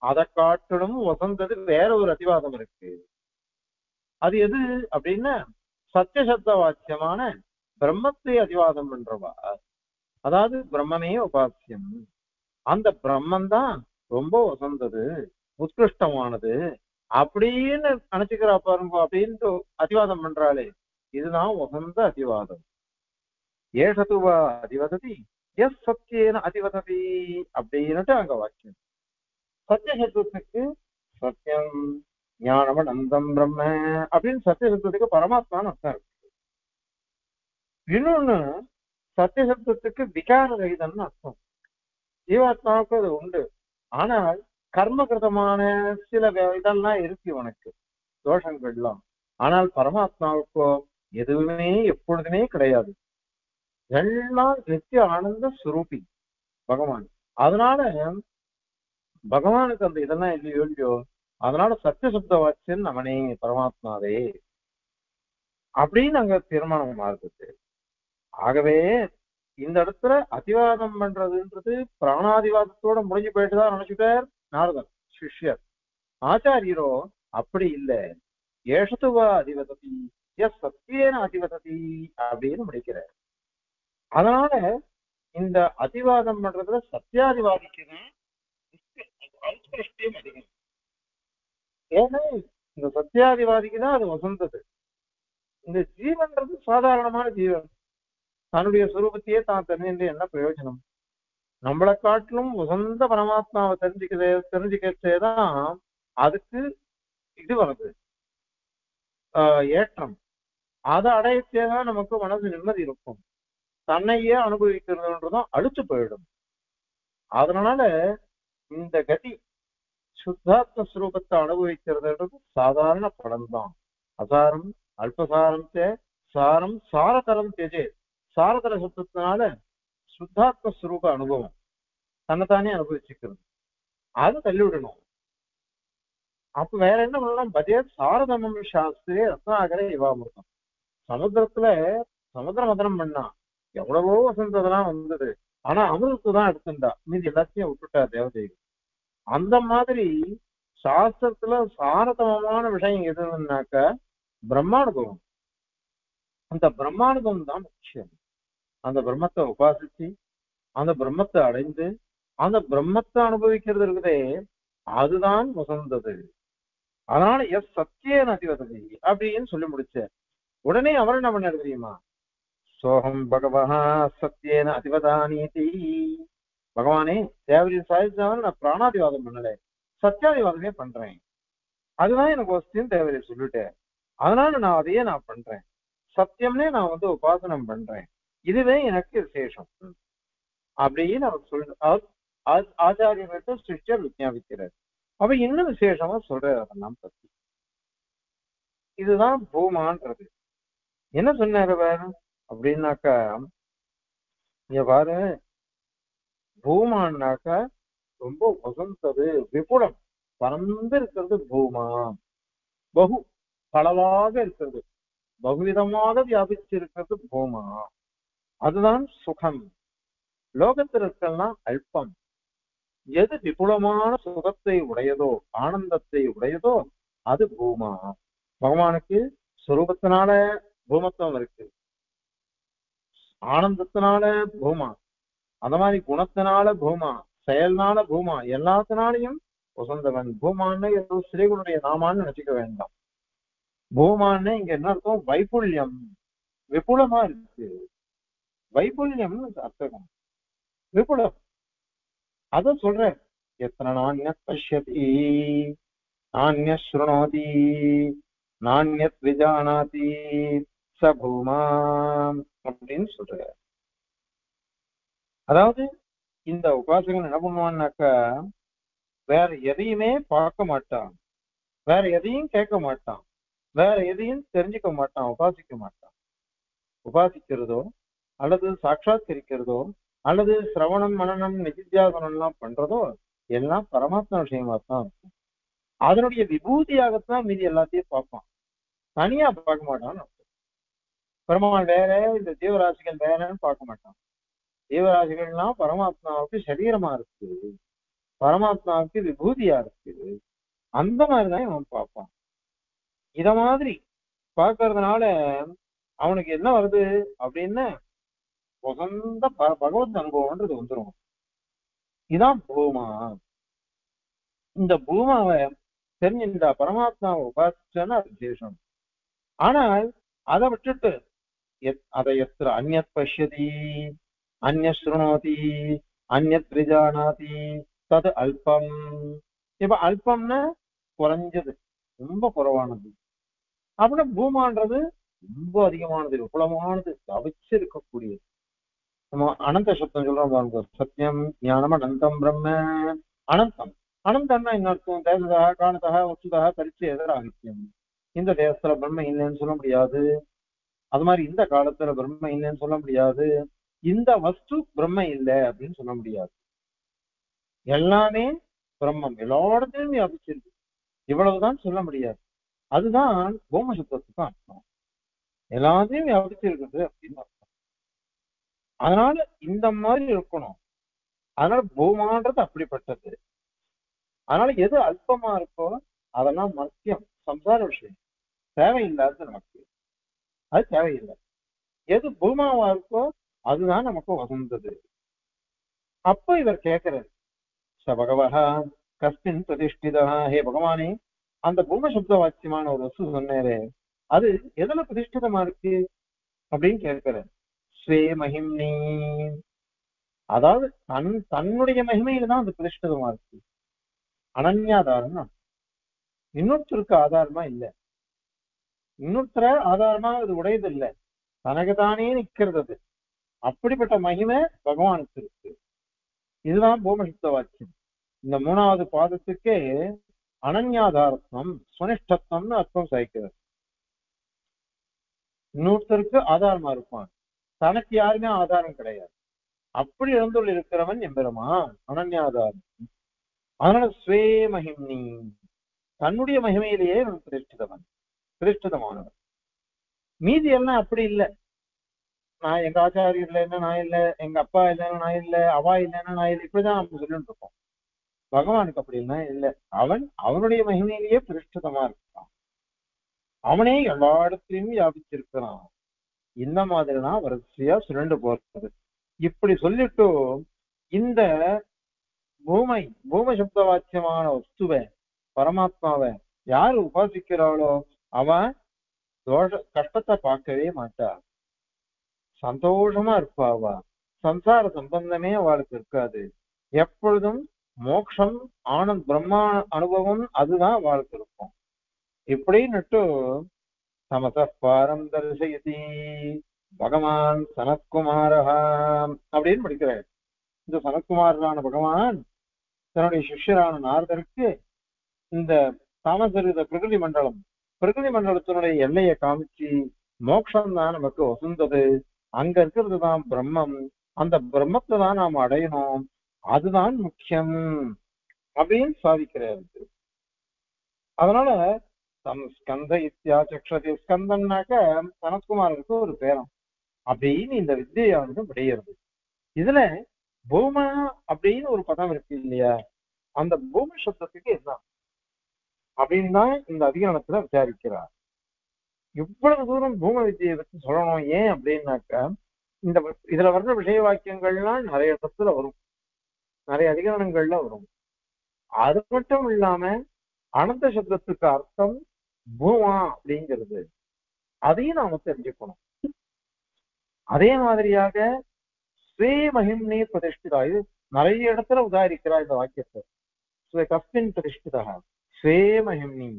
அதை காட்டிலும் வசந்தது வேற ஒரு அதிவாதம் இருக்கு. அது எது அப்படின்னா சத்தியசப்த வாக்கியமான பிரம்மத்தை அதிவாதம் பண்றவா? அதாவது பிரம்மமே உபாசியம் அந்த பிரம்மன் தான் ரொம்ப உசந்தது உத்கிருஷ்டமானது. அப்படின்னு நினைச்சுக்கிறா பாருங்க அப்படின்ட்டு அதிவாதம் பண்றாளே. இதுதான் உகந்த அதிவாதம் ஏஷதுவா அதிவததி எஸ் சத்தியேன அதிவததி அப்படின்னுட்டு அங்க வாக்கியம். சத்தியசத்துவத்துக்கு சத்தியம் ஞானம் அனந்தம் பிரம்ம அப்படின்னு சத்தியசத்துவத்துக்கு பரமாத்மான்னு அர்த்தம் இருக்கு. இன்னொன்னு சத்தியசப்தத்துக்கு விகார ரகிதம்னு அர்த்தம். ஜீவாத்மாவுக்கு அது உண்டு. ஆனால் கர்மகிருதமான சில இதெல்லாம் இருக்கு உனக்கு தோஷங்கள்லாம். ஆனால் பரமாத்மாவுக்கோ எதுவுமே எப்பொழுதுமே கிடையாது. எல்லாம் நித்திய ஆனந்த சுரூபி பகவான். அதனால பகவானுக்கு அந்த இதெல்லாம் இல்லையோ இல்லையோ அதனால சத்திய வாட்சியன் அவனே பரமாத்மாவே அப்படின்னு அங்க தீர்மானம் இருக்குது ஆகவே இந்த இடத்துல அதிவாதம் பண்றதுன்றது பிராணாதிவாதத்தோட முடிஞ்சு போயிட்டு தான் நினைச்சுட்டார் நாரதன் சிஷ்யர். ஆச்சாரியரோ அப்படி இல்ல. ஏஷத்துவா அதிவததி எஸ் சத்தியேன அதிவததி அப்படின்னு முடிக்கிறார். அதனால இந்த அதிவாதம் பண்றதுல சத்தியாதிவாதிக்குதான் அதிகம். ஏன்னா இந்த சத்தியாதிவாதிக்கு தான் அது வசந்தது. இந்த ஜீவன்றது சாதாரணமான ஜீவன். தன்னுடைய சுரூபத்தையே தான் தெரிஞ்சு என்ன பிரயோஜனம்? நம்மளை காட்டிலும் உகந்த பரமாத்மாவை தெரிஞ்சுக்கதே தெரிஞ்சுக்கிறதேதான் அதுக்கு இது வருது. ஆஹ் ஏற்றம். அதை அடையத்தேதான் நமக்கு மனசு நிம்மதி இருக்கும். தன்னையே அனுபவிக்கிறதுன்றதும் அழுத்து போயிடும். அதனால இந்த கதி சுத்தாத்ம ஸ்வரூபத்தை அனுபவிக்கிறதுன்றது சாதாரண படம் தான் அசாரம் அல்பசாரம் தே சாரம் சாரதரம் தேஜே. சாரதர சப்தத்தினால சுத்தாத்ம ஸ்வரூப அனுபவம். தன்னைத்தானே அனுபவிச்சுக்கிறது. அதை தள்ளிவிடணும். அப்ப வேற என்ன பண்ணலாம்? பதே சாரதமம் சாஸ்திரே ரத்னாகர இவாமிருத்தம் சமுத்திரத்துல சமுத்திர மதனம் பண்ணா எவ்வளவோ வசந்ததெல்லாம் வந்தது. ஆனா அமிர்தத்தை தான் எடுத்துட்டா மீதி எல்லாத்தையும் விட்டுட்டா தேவதைகள் அந்த மாதிரி சாஸ்திரத்துல சாரதமமான விஷயம் எதுனாக்க பிரம்மானுபவம். அந்த பிரம்மானுபவம் தான் முக்கியம். அந்த பிரம்மத்தை உபாசிச்சு அந்த பிரம்மத்தை அடைந்து அந்த பிரம்மத்தை அனுபவிக்கிறது இருக்குதே அதுதான் உசந்தது அதனால எஸ் சத்திய நதிவததி அப்படின்னு சொல்லி முடிச்ச உடனே அவர் என்ன பண்ணாரு தெரியுமா? சோகம் பகவஹா சத்தியேன அதிவதானீதி. பகவானே தேவரின் சாதிச்சாலும் நான் பிராணாதிவாதம் பண்ணல சத்தியாதிவாதமே பண்றேன். அதுதான் எனக்கு வசதியும் தேவரை சொல்லிட்டேன் அதனால நான் அதையே நான் பண்றேன். சத்தியம்னே நான் வந்து உபாசனம் பண்றேன். இதுவே எனக்கு விசேஷம். அப்படின்னு அவர் சொல் அவர் ஆ- ஆச்சாரியர்கிட்ட சிஷ்யர் விஞ்ஞாபிக்கிறார் அப்ப இன்னும் விசேஷமா சொல்றாரு அதெல்லாம் பத்தி? இதுதான் பூமான்றது. என்ன சொன்னாரு அவர்? அப்படின்னாக்கா இங்க பாரு. பூமான்னாக்கா ரொம்ப வசந்தது விபுலம். பறந்து இருக்கிறது பூமா. பகு பலவாக இருக்கிறது. பகுவிதமாக வியாபிச்சிருக்கிறது பூமா. அதுதான் சுகம். லோகத்தில் இருக்கலாம் அல்பம். எது விபுலமான சுகத்தை உடையதோ ஆனந்தத்தை உடையதோ அது பூமா. பகவானுக்கு சுரூபத்தினால பூமத்துவம் இருக்கு. ஆனந்தத்தினால பூமா. அந்த மாதிரி குணத்தினால பூமா. செயல்னால பூமா. எல்லாத்தினாலையும் உசந்தவன் பூமான்னு ஏதோ ஸ்ரீகுடைய நாமான்னு நினைச்சுக்க வேண்டாம். பூமான்னு இங்க என்ன அர்த்தம்? வைபுல்யம் விபுலமா இருக்கு. வைப்புல்யம்னு அர்த்தம் விபுலம் அத சொல்றேன். எத்தனை நானிய பஷ்யதி நானிய ஸ்ருணோதி நாண்ய விஜானாதி ச அப்படின்னு சொல்ற அதாவது இந்த உபாசகன் என்ன பண்ணுவான்னாக்கா வேற எதையுமே பார்க்க மாட்டான். வேற எதையும் கேட்க மாட்டான். வேற எதையும் தெரிஞ்சுக்க மாட்டான். உபாசிக்க மாட்டான். உபாசிக்கிறதோ அல்லது சாட்சாத்கரிக்கிறதோ அல்லது சிரவணம் மனநம் நிதித்தியாசனம் எல்லாம் பண்றதோ எல்லாம் பரமாத்மா விஷயமா தான் இருக்கும். அதனுடைய விபூதியாகத்தான் மீதி எல்லாத்தையும் பார்ப்பான். தனியா பார்க்க மாட்டான் பெருமாள் வேற இந்த ஜீவராசிகள் வேறன்னு பார்க்க மாட்டான். ஜீவராசிகள்லாம் பரமாத்மாவுக்கு சரீரமா இருக்கு பரமாத்மாவுக்கு விபூதியா இருக்கு அந்த மாதிரிதான் இவன் பார்ப்பான். இத மாதிரி பார்க்கறதுனால அவனுக்கு என்ன வருது அப்படின்னா சொந்த பகவத் அனுபவம்ன்றது வந்துரும். இதான் பூமா. இந்த பூமாவை தெரிஞ்சிருந்தா பரமாத்மாவை உபாசிச்சான்னா அது விசேஷம். ஆனால் அதை விட்டுட்டு அதை எத்திர அந்நத் பசியதி அந்நத் ஸ்ருணோதி அந்நத் விஜானாதி தது அல்பம். இப்ப அல்பம்னா குறைஞ்சது ரொம்ப குறைவானது. அப்படின்னா பூமான்றது ரொம்ப அதிகமானது விபுலமானது தவிச்சு இருக்கக்கூடியது நம்ம அனந்த சப்தம் சொல்றோம் பாருங்க. சத்தியம் ஞானம் அனந்தம் பிரம்ம அனந்தம். அனந்தம்னா என்ன அர்த்தம்? தேசதா காணதா வசுதா பரிச்சு எதிராகித்யம் இந்த தேசத்துல பிரம்ம இல்லைன்னு சொல்ல முடியாது. அது மாதிரி இந்த காலத்துல பிரம்ம இல்லைன்னு சொல்ல முடியாது. இந்த வஸ்து பிரம்ம இல்லை அப்படின்னு சொல்ல முடியாது. எல்லாமே பிரம்மம். எல்லாத்தையும் வியாபிச்சிருக்கு. இவ்வளவுதான் சொல்ல முடியாது. அதுதான் பூம சுத்தத்துக்கு அர்த்தம். எல்லாத்தையும் வியாபிச்சிருக்கிறது அப்படின்னு அதனால இந்த மாதிரி இருக்கணும். அதனால பூமான்றது அப்படிப்பட்டது. அதனால எது அல்பமா இருக்கோ அதெல்லாம் மத்தியம் சம்சார விஷயம். தேவையில்லாதது நமக்கு. அது தேவையில்லை. எது பூமாவா இருக்கோ அதுதான் நமக்கு வசந்தது அப்ப இவர் கேட்கிறார். ச பகவஹா கஸ்மின் பிரதிஷ்டிதா. ஹே பகவானே அந்த பூம சப்த வாக்கியமான ஒரு வசு சொன்னாரு அது எதுல பிரதிஷ்டிதமா இருக்கு? அப்படின்னு கேட்கிறார். ஸ்வே மகிம்னி. அதாவது தன் தன்னுடைய மகிமையில தான் அது பிரதிஷ்டிதமா இருக்கு அனன்யாதாரம் இன்னொருத்தருக்கு ஆதாரமா இல்ல. இன்னொருத்தர ஆதாரமா அது உடையது இல்ல தனக்கு தானே நிக்கிறது அது. அப்படிப்பட்ட மகிமை பகவானுக்கு இருக்கு. இதுதான் பூமசுத்த வாக்கியம் இந்த மூணாவது பாதத்துக்கே அனன்யாதாரத்வம் சுனிஷ்டத்துவம்னு அர்த்தம் சாய்க்கிறது. இன்னொருத்தருக்கு ஆதாரமா இருப்பான். தனக்கு யாருமே ஆதாரம் கிடையாது. அப்படி எழுந்துள்ள இருக்கிறவன் எம்பெருமான் அனன்யாதாரம். அதனால ஸ்வே மகிம்னி தன்னுடைய மகிமையிலேயே அவன் பிரதிஷ்டிதவன். பிரதிஷ்டிதமானவன். மீதி எல்லாம் அப்படி இல்லை. நான் எங்க ஆச்சாரியர் இல்லைன்னா நான் இல்லை எங்க அப்பா இல்லைன்னா நான் இல்லை அவா இல்லைன்னா நான் இல்லை இப்படிதான் நம்ம சொல்லிட்டு இருக்கோம் பகவானுக்கு அப்படி இல்லை இல்லை. அவன் அவனுடைய மகிமையிலேயே பிரதிஷ்டிதமா இருக்கான். அவனே எல்லா இடத்துலயும் வியாபிச்சிருக்கிறான் இந்த மாதிரிதான் வரிசையா சுரண்டு போறது. இப்படி சொல்லிட்டு இந்த பூமை பூம சப்த வாக்கியமான வஸ்துவை பரமாத்மாவை யாரு உபாசிக்கிறாளோ அவன் தோஷ கஷ்டத்தை பார்க்கவே மாட்டா. சந்தோஷமா இருப்பா அவ. சம்சார சம்பந்தமே அவளுக்கு இருக்காது. எப்பொழுதும் மோக்ஷம் ஆனந்த் பிரம்மா அனுபவம் அதுதான் அவளுக்கு இருக்கும். இப்படின்னுட்டு சமச பாரம் தர்சயதி பகவான் சனத்குமாரா அப்படின்னு படிக்கிறார் இந்த சனத்குமாரனான பகவான் தன்னுடைய சிஷ்யரான நாரதருக்கு இந்த தாமசரித பிரகிருதி மண்டலம் பிரகிருதி மண்டலத்தினுடைய எல்லையை காமிச்சு மோட்சம் தான் நமக்கு வசந்தது. அங்க இருக்கிறது தான் பிரம்மம். அந்த பிரம்மத்தை தான் நாம் அடையணும். அதுதான் முக்கியம் அப்படின்னு சாதிக்கிறாரு. அதனால ஸ்கந்த இத்தியா சக்ஷதி ஸ்கந்தன்னாக்க ஒரு பேரம் அப்படின்னு இந்த வித்தியானது விடையிறது இதுல பூமா அப்படின்னு ஒரு பதம் இருக்கு இல்லையா? அந்த பூமி சப்தத்துக்கு என்ன? அப்படின்னு தான் இந்த அதிகாரத்துல விசாரிக்கிறார். இவ்வளவு தூரம் பூம வித்தியை பத்தி சொல்லணும் ஏன் அப்படின்னாக்க இந்த இதுல வர்ற விஷய வாக்கியங்கள்லாம் நிறைய இடத்துல வரும். நிறைய அதிகாரங்கள்ல வரும். அது மட்டும் இல்லாம அனந்த சப்தத்துக்கு அர்த்தம் பூவா அப்படிங்கிறது அதையும் நாம தெரிஞ்சுக்கணும். அதே மாதிரியாக ஸ்ரீ மகிம்னே பிரதிஷ்டிதா இது நிறைய இடத்துல உதாரிக்கிறா இந்த வாக்கியத்தை. ஸ்ரீ கஸ்மின் பிரதிஷ்டிதா ஸ்ரீ மகிம்னி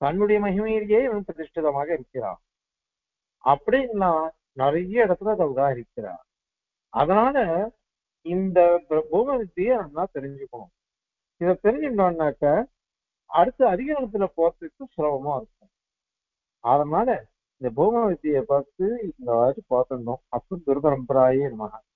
தன்னுடைய மகிமையிலேயே இவன் பிரதிஷ்டிதமாக இருக்கிறான். அப்படின்னா நிறைய இடத்துல அதை உதாரிக்கிறார். அதனால இந்த பூம வித்தியை நம்ம தெரிஞ்சுக்கணும். இதை தெரிஞ்சுட்டோம்னாக்க அடுத்த அதிகாரத்துல போறதுக்கு சுலபமா இருக்கும். அதனால இந்த பூம வித்தியை பார்த்து இந்த வாட்டி பார்த்துருந்தோம். அப்போ துர்பரம்பராயே மகன்